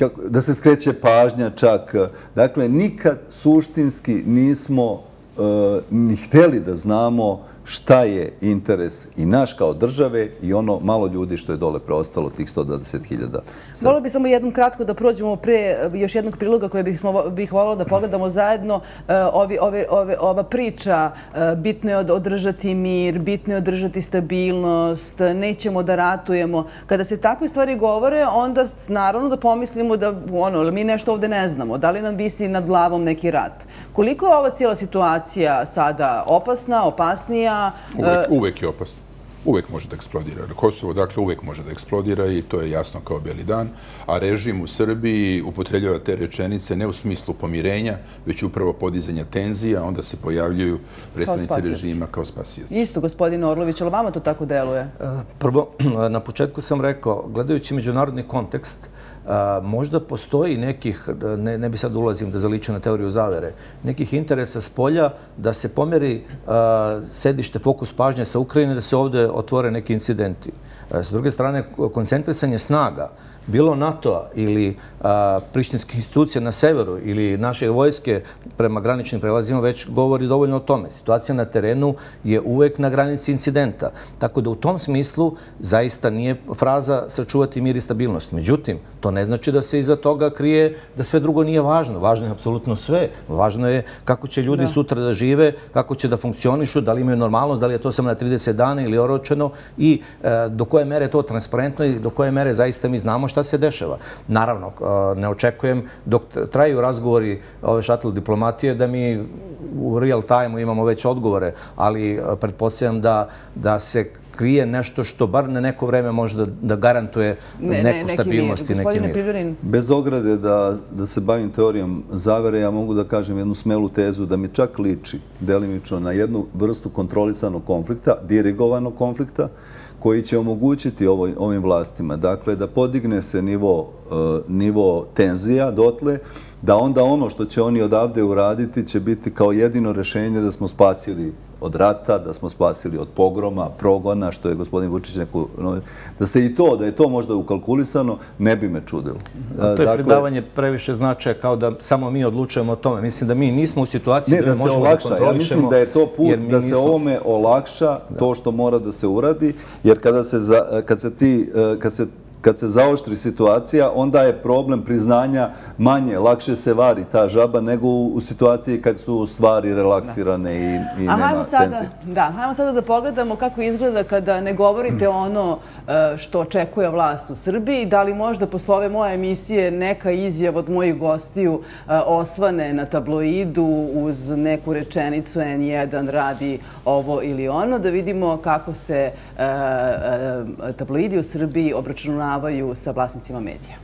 e, da se skreće pažnja čak. Dakle, nikad suštinski nismo e, ni hteli da znamo šta je interes i naš kao države i ono malo ljudi što je dole preostalo, tih 120.000. Volio bih samo jednom kratko da prođemo pre još jednog priloga koje bih volio da pogledamo zajedno. E, ova priča, e, bitno je održati mir, bitno je održati stabilnost, nećemo da ratujemo. Kada se takve stvari govore, onda naravno da pomislimo da ono, mi nešto ovde ne znamo. Da li nam visi nad glavom neki rat? Koliko je ova cijela situacija sada opasna, opasnija, Uvek je opasno. Uvek može da eksplodira. Kosovo, dakle, uvek može da eksplodira i to je jasno kao beli dan. A režim u Srbiji upotreljava te rečenice ne u smislu pomirenja, već upravo podizanja tenzija, onda se pojavljuju predstavnici režima kao spasijaci. Isto, gospodin Orlović, ali vama to tako deluje? E, prvo, na početku sam rekao, gledajući međunarodni kontekst, možda postoji nekih, ne bi sad ulazim da zaličem na teoriju zavere, nekih interesa s polja da se pomeri sedište, fokus pažnje sa Ukrajine, da se ovdje otvore neki incidenti. S druge strane, koncentrisanje snaga, bilo NATO-a ili prištinskih institucija na severu ili naše vojske prema graničnim prelazima već govori dovoljno o tome. Situacija na terenu je uvek na granici incidenta. Tako da u tom smislu zaista nije fraza sačuvati mir i stabilnost. Međutim, to ne znači da se iza toga krije da sve drugo nije važno. Važno je apsolutno sve. Važno je kako će ljudi sutra da žive, kako će da funkcionišu, da li imaju normalnost, da li je to samo na 30 dana ili oročeno i e, do koje mere je to transparentno i do koje mere zaista mi znamo šta se dešava. Naravno, ne očekujem dok traju razgovori ove šatel diplomatije da mi u real time imamo već odgovore, ali pretpostavljam da se krije nešto što bar na neko vreme može da garantuje neku stabilnost i neki mir. Bez ograde da se bavim teorijom zavere, ja mogu da kažem jednu smelu tezu da mi čak liči delimično na jednu vrstu kontrolisanog konflikta, dirigovanog konflikta, koji će omogućiti ovim vlastima, dakle, da podigne se nivo e, nivo tenzija dotle, da onda ono što će oni odavde uraditi će biti kao jedino rešenje da smo spasili od rata, da smo spasili od pogroma, progona, što je gospodin Vučić neko... Da se i to, da je to možda ukalkulisano, ne bi me čudilo. To je dakle- pridavanje previše značaja kao da samo mi odlučujemo o tome. Mislim da mi nismo u situaciji da možemo da kontrolišemo. Ja mislim da je to put da se ovome olakša to što mora da se uradi, jer kad se ti, kad se kad se zaoštri situacija, onda je problem priznanja manje, lakše se vari ta žaba nego u situaciji kad su stvari relaksirane i nema tenzije. Da, hajmo sada da pogledamo kako izgleda kada ne govorite ono E, što očekuje vlast u Srbiji. Da li možda posle ove moje emisije neka izjav od mojih gostiju e, osvane na tabloidu uz neku rečenicu N1 radi ovo ili ono, da vidimo kako se e, tabloidi u Srbiji obračunavaju sa vlasnicima medija.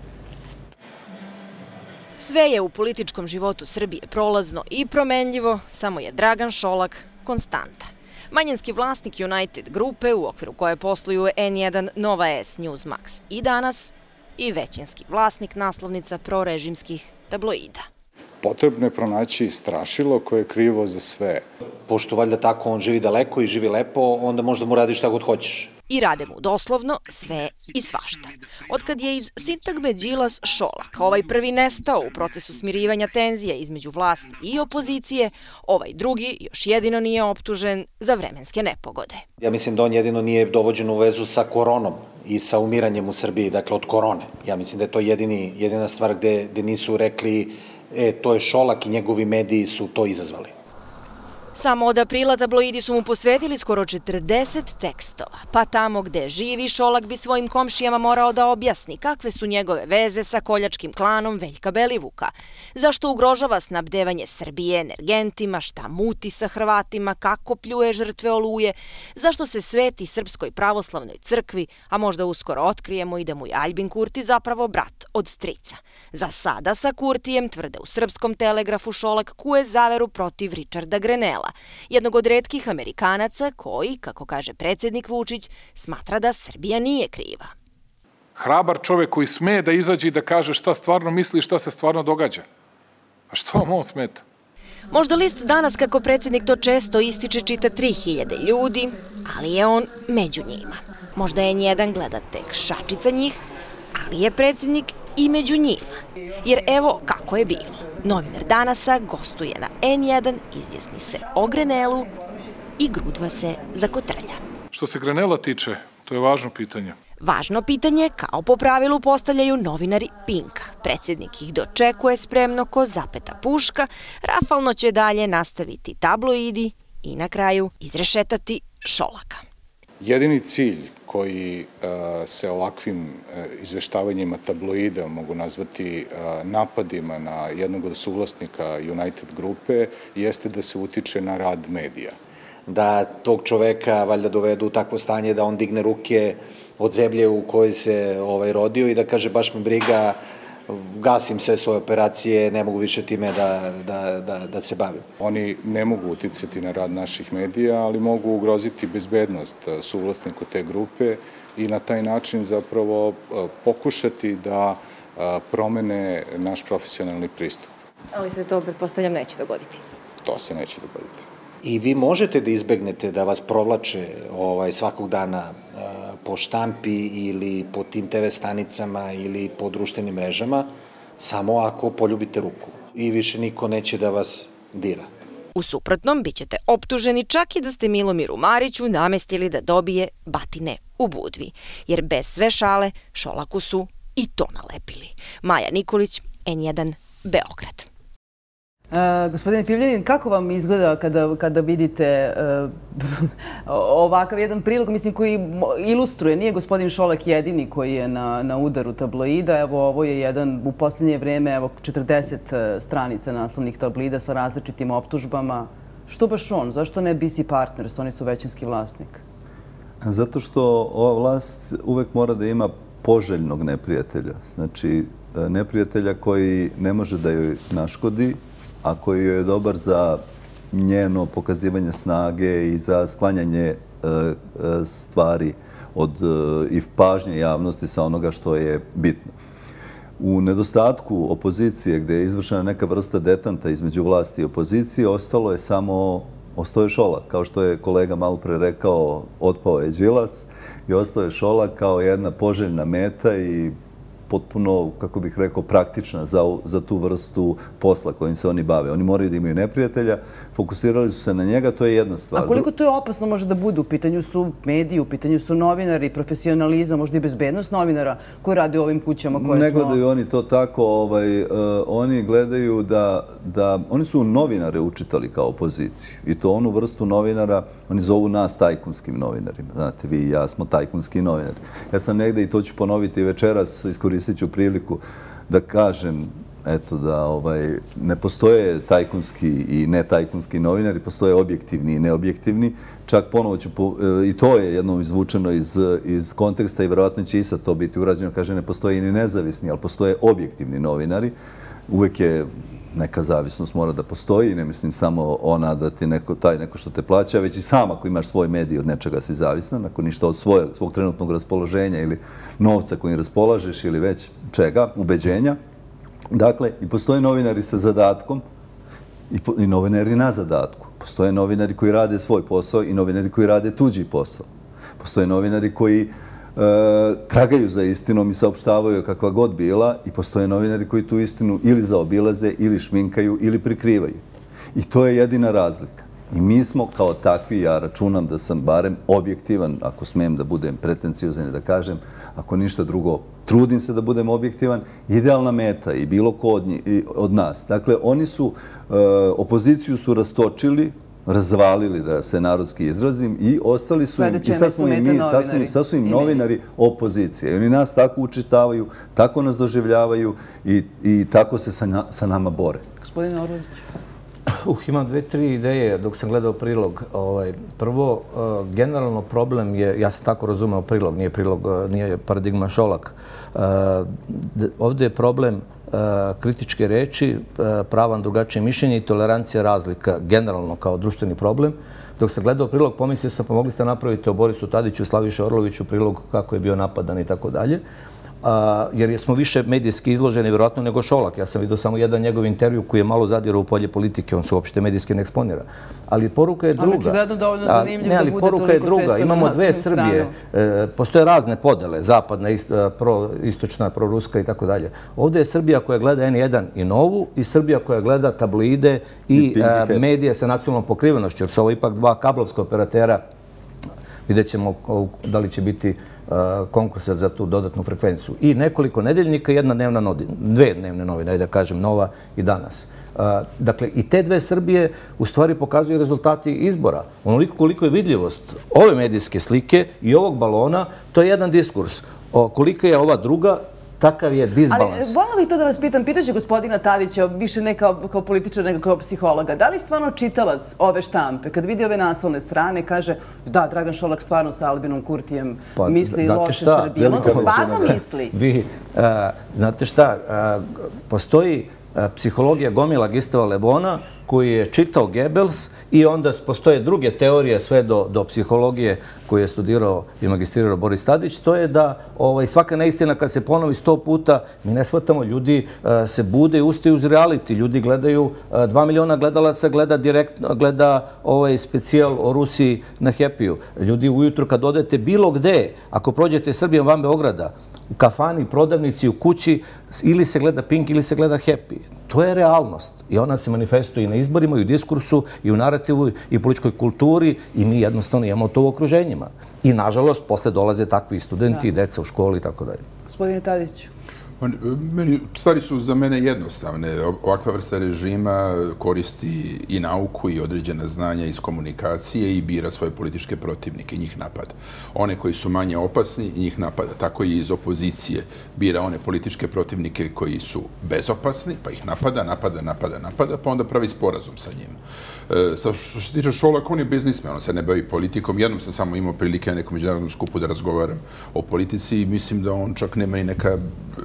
Sve je u političkom životu Srbije prolazno i promenljivo, samo je Dragan Šolak konstanta manjinski vlasnik United grupe u okviru koje posluju N1 Nova S Newsmax i danas i većinski vlasnik naslovnica prorežimskih tabloida. Potrebno je pronaći strašilo koje je krivo za sve. Pošto valjda tako on živi daleko i živi lepo, onda možda mu radi šta god hoćeš i rade mu doslovno sve i svašta. Otkad je iz sintagme Đilas Šolak ovaj prvi nestao u procesu smirivanja tenzija između vlasti i opozicije, ovaj drugi još jedino nije optužen za vremenske nepogode. Ja mislim da on jedino nije dovođen u vezu sa koronom i sa umiranjem u Srbiji, dakle od korone. Ja mislim da je to jedini, jedina stvar gde, gde nisu rekli e, to je Šolak i njegovi mediji su to izazvali. Samo od aprila tabloidi su mu posvetili skoro 40 tekstova, pa tamo gde živi Šolak bi svojim komšijama morao da objasni kakve su njegove veze sa koljačkim klanom Veljka Belivuka, zašto ugrožava snabdevanje Srbije energentima, šta muti sa Hrvatima, kako pljuje žrtve oluje, zašto se sveti Srpskoj pravoslavnoj crkvi, a možda uskoro otkrijemo i da mu je Aljbin Kurti zapravo brat od strica. Za sada sa Kurtijem tvrde u srpskom telegrafu Šolak kuje zaveru protiv Richarda Grenela, jednog od redkih Amerikanaca koji, kako kaže predsjednik Vučić, smatra da Srbija nije kriva. Hrabar čovek koji sme da izađe i da kaže šta stvarno misli i šta se stvarno događa. A što vam on smeta? Možda list danas, kako predsjednik to često ističe, čita 3000 ljudi, ali je on među njima. Možda je njedan gleda tek šačica njih, ali je predsjednik i među njima. Jer evo kako je bilo. Novinar Danasa gostuje na N1, izjasni se o Grenelu i grudva se za kotrlja. Što se Grenela tiče, to je važno pitanje. Važno pitanje, kao po pravilu, postavljaju novinari Pinka. Predsjednik ih dočekuje spremno ko zapeta puška, rafalno će dalje nastaviti tabloidi i na kraju izrešetati šolaka. Jedini cilj koji e, se ovakvim e, izveštavanjima tabloida mogu nazvati e, napadima na jednog od suvlasnika United grupe, jeste da se utiče na rad medija. Da tog čoveka valjda dovedu u takvo stanje da on digne ruke od zemlje u kojoj se ovaj, rodio i da kaže baš me briga gasim sve svoje operacije, ne mogu više time da, da, da, da se bavim. Oni ne mogu uticati na rad naših medija, ali mogu ugroziti bezbednost suvlasniku te grupe i na taj način zapravo pokušati da promene naš profesionalni pristup. Ali se to, pretpostavljam, neće dogoditi. To se neće dogoditi. I vi možete da izbegnete da vas provlače ovaj, svakog dana eh, po štampi ili po tim TV stanicama ili po društvenim mrežama, samo ako poljubite ruku i više niko neće da vas dira. U suprotnom, bit ćete optuženi čak i da ste Milomiru Mariću namestili da dobije batine u Budvi. Jer bez sve šale, Šolaku su i to nalepili. Maja Nikolić, N1, Beograd. Uh, gospodine Pivljanin, kako vam izgleda kada, kada vidite uh, ovakav jedan prilog, mislim, koji ilustruje, nije gospodin Šolak jedini koji je na, na udaru tabloida, evo ovo je jedan u posljednje vreme, evo 40 e, stranica naslovnih tablida sa različitim optužbama. Što baš on? Zašto ne BC Partners? Oni su većinski vlasnik. Zato što ova vlast uvek mora da ima poželjnog neprijatelja. Znači, neprijatelja koji ne može da joj naškodi, a koji je dobar za njeno pokazivanje snage i za sklanjanje e, e, stvari od e, i pažnje javnosti sa onoga što je bitno. U nedostatku opozicije, gdje je izvršena neka vrsta detanta između vlasti i opozicije, ostalo je samo ostoje šolak. Kao što je kolega malo pre rekao, otpao je Đilas i ostao je šolak kao jedna poželjna meta i potpuno, kako bih rekao, praktična za, za tu vrstu posla kojim se oni bave. Oni moraju da imaju neprijatelja, fokusirali su se na njega, to je jedna stvar. A koliko to je opasno može da bude? U pitanju su mediji, u pitanju su novinari, profesionalizam, možda i bezbednost novinara koji rade u ovim kućama koje ne smo... Ne gledaju oni to tako, ovaj, uh, oni gledaju da, da... Oni su novinare učitali kao opoziciju i to onu vrstu novinara, oni zovu nas tajkunskim novinarima. Znate, vi i ja smo tajkunski novinari. Ja sam negde, i to ću ponoviti večeras, iskoristit ću priliku da kažem eto da ovaj ne postoje tajkunski i ne tajkunski novinari, postoje objektivni i neobjektivni. Čak ponovo ću, e, i to je jednom izvučeno iz, iz konteksta i vjerojatno će i sad to biti urađeno, kaže ne postoje ni nezavisni, ali postoje objektivni novinari. Uvek je neka zavisnost mora da postoji, ne mislim samo ona da ti neko, taj neko što te plaća, već i sam ako imaš svoj medij od nečega si zavisna, ako ništa od svoje, svog trenutnog raspoloženja ili novca kojim raspolažeš ili već čega, ubeđenja. Dakle, i postoje novinari sa zadatkom i, i novinari na zadatku. Postoje novinari koji rade svoj posao i novinari koji rade tuđi posao. Postoje novinari koji e, tragaju za istinom i saopštavaju kakva god bila i postoje novinari koji tu istinu ili zaobilaze, ili šminkaju, ili prikrivaju. I to je jedina razlika. I mi smo kao takvi, ja računam da sam barem objektivan, ako smijem da budem pretencijozan i da kažem, ako ništa drugo, trudim se da budem objektivan, idealna meta i bilo ko od, njih, od nas. Dakle, oni su, e, opoziciju su rastočili, razvalili, da se narodski izrazim, i ostali su im, i sad smo im, mi, sad smo, sad su im novinari opozicije. I oni nas tako učitavaju, tako nas doživljavaju i, i tako se sa, sa nama bore. Gospodine Orlović. Uh, imam dve, tri ideje dok sam gledao prilog. Ovaj, prvo, uh, generalno problem je, ja sam tako razumeo prilog, nije prilog, uh, nije paradigma šolak. Uh, ovdje je problem uh, kritičke reči, uh, prava na drugačije mišljenje i tolerancija razlika, generalno kao društveni problem. Dok sam gledao prilog, pomislio sam pa mogli ste napraviti o Borisu Tadiću, Slaviše Orloviću prilog kako je bio napadan i tako dalje jer smo više medijski izloženi, vjerojatno, nego Šolak. Ja sam vidio samo jedan njegov intervju koji je malo zadirao u polje politike, on se uopšte medijski ne eksponira. Ali poruka je druga. Ali očigledno dovoljno zanimljiv da bude toliko često Imamo dve Srbije. E, postoje razne podele, zapadna, istočna, proruska i tako dalje. Ovdje je Srbija koja gleda N1 i Novu i Srbija koja gleda tabloide i e, medije sa nacionalnom pokrivenošću, jer su ovo ipak dva kablovska operatera. Vidjet ćemo da li će biti konkursa za tu dodatnu frekvenciju. I nekoliko nedeljnika, jedna dnevna novina, dve dnevne novine, da kažem, nova i danas. Dakle, i te dve Srbije u stvari pokazuju rezultati izbora. Onoliko koliko je vidljivost ove medijske slike i ovog balona, to je jedan diskurs. Kolika je ova druga, takav je disbalans. Ali volim bih to da vas pitam, pitaće gospodina Tadića, više ne kao, kao političar, nego kao psihologa, da li stvarno čitalac ove štampe, kad vidi ove naslovne strane, kaže da, Dragan Šolak stvarno sa Albinom Kurtijem pa, misli loše šta, Srbije. On to stvarno misli. Vi, znate šta, postoji psihologija Gomila Gistava Lebona koji je čitao Goebbels i onda postoje druge teorije sve do, do psihologije koju je studirao i magistrirao Boris Tadić, to je da ovaj, svaka neistina kad se ponovi sto puta, mi ne shvatamo, ljudi uh, se bude i ustaju uz reality, ljudi gledaju, uh, dva miliona gledalaca gleda direktno, gleda ovaj specijal o Rusiji na Happy-u. Ljudi ujutru kad odete bilo gde, ako prođete Srbijom van Beograda, u kafani, prodavnici, u kući, ili se gleda Pink ili se gleda Happy. To je realnost i ona se manifestuje i na izborima, i u diskursu, i u narativu, i u političkoj kulturi i mi jednostavno imamo to u okruženjima. I nažalost, posle dolaze takvi studenti i deca u školi i tako dalje. Gospodine Tadiću. Meni, stvari su za mene jednostavne. Ovakva vrsta režima koristi i nauku i određena znanja iz komunikacije i bira svoje političke protivnike i njih napada. One koji su manje opasni, njih napada. Tako i iz opozicije bira one političke protivnike koji su bezopasni, pa ih napada, napada, napada, napada, pa onda pravi sporazum sa njim. E, sa što se tiče Šolak, on je biznismen, on se ne bavi politikom. Jednom sam samo imao prilike na nekom međunarodnom skupu da razgovaram o politici i mislim da on čak nema ni neka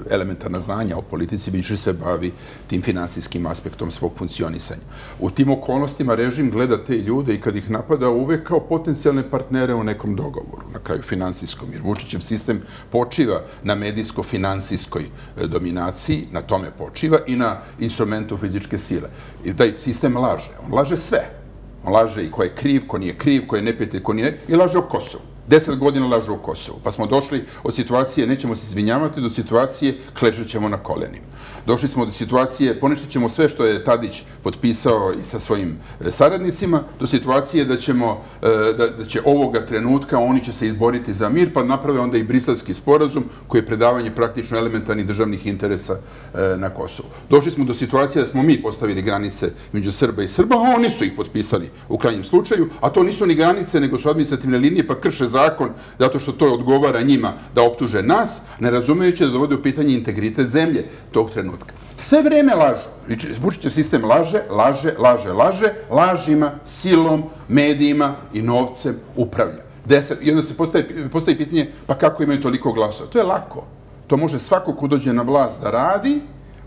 elementarna znanja o politici, više se bavi tim finansijskim aspektom svog funkcionisanja. U tim okolnostima režim gleda te ljude i kad ih napada uvek kao potencijalne partnere u nekom dogovoru, na kraju finansijskom, jer Vučićev sistem počiva na medijsko-finansijskoj e, dominaciji, na tome počiva i na instrumentu fizičke sile. I taj sistem laže. On laže sve. On laže i ko je kriv, ko nije kriv, ko je neprijatelj, ko nije, i laže o Kosovu. Deset godina lažu o Kosovu. Pa smo došli od situacije, nećemo se izvinjavati, do situacije klečat ćemo na kolenim. Došli smo do situacije, poništit ćemo sve što je Tadić potpisao i sa svojim e, saradnicima, do situacije da ćemo, e, da, da će ovoga trenutka oni će se izboriti za mir, pa naprave onda i briselski sporazum koji je predavanje praktično elementarnih državnih interesa e, na Kosovu. Došli smo do situacije da smo mi postavili granice među Srba i Srba, a oni su ih potpisali u krajnjem slučaju, a to nisu ni granice, nego su administrativne linije, pa krše zakon zato što to odgovara njima da optuže nas, ne razumejući da dovode u pitanje integritet zemlje tog trenutka. Sve vreme lažu. Znači, Vučićev sistem laže, laže, laže, laže, lažima, silom, medijima i novcem upravlja. Deset, I onda se postavi, postavi pitanje, pa kako imaju toliko glasova? To je lako. To može svako ko dođe na vlast da radi,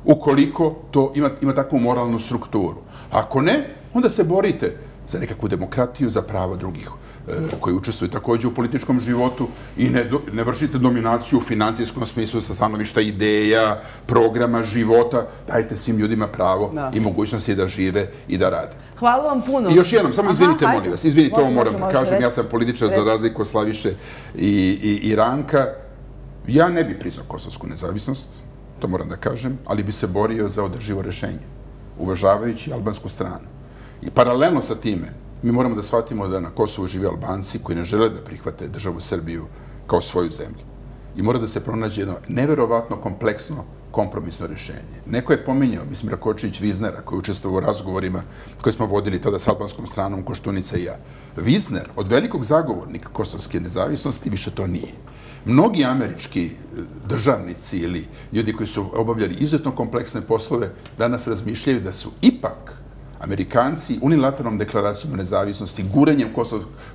ukoliko to ima, ima takvu moralnu strukturu. Ako ne, onda se borite za nekakvu demokratiju, za prava drugih. E, koji učestvuju također u političkom životu i ne, ne vršite dominaciju u financijskom smislu sa stanovišta ideja, programa, života, dajte svim ljudima pravo da. i mogućnosti da žive i da rade. Hvala vam puno. I još jednom, samo izvinite, molim vas, izvinite, ovo moram da kažem, ja sam političar za razliku od Slaviše i, i, i Ranka. Ja ne bi priznao kosovsku nezavisnost, to moram da kažem, ali bi se borio za održivo rešenje, uvažavajući albansku stranu. I paralelno sa time, mi moramo da shvatimo da na Kosovu žive Albanci koji ne žele da prihvate državu Srbiju kao svoju zemlju. I mora da se pronađe jedno neverovatno kompleksno kompromisno rešenje. Neko je pominjao, mislim, Rakočić Viznera, koji je učestvao u razgovorima koje smo vodili tada s albanskom stranom, Koštunica i ja. Vizner, od velikog zagovornika kosovske nezavisnosti, više to nije. Mnogi američki e, državnici ili ljudi koji su obavljali izuzetno kompleksne poslove danas razmišljaju da su ipak Amerikanci unilateralnom deklaracijom o nezavisnosti, guranjem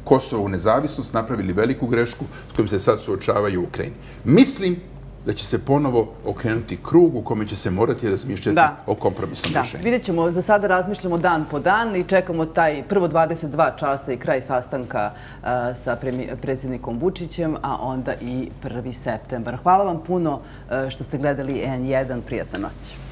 Kosova u nezavisnost, napravili veliku grešku s kojim se sad suočavaju u Ukrajini. Mislim da će se ponovo okrenuti krug u kome će se morati razmišljati o kompromisnom rješenju. Vidjet ćemo, za sada razmišljamo dan po dan i čekamo taj prvo 22 časa i kraj sastanka sa predsjednikom Vučićem, a onda i 1. septembar. Hvala vam puno što ste gledali N1. Prijatna noć.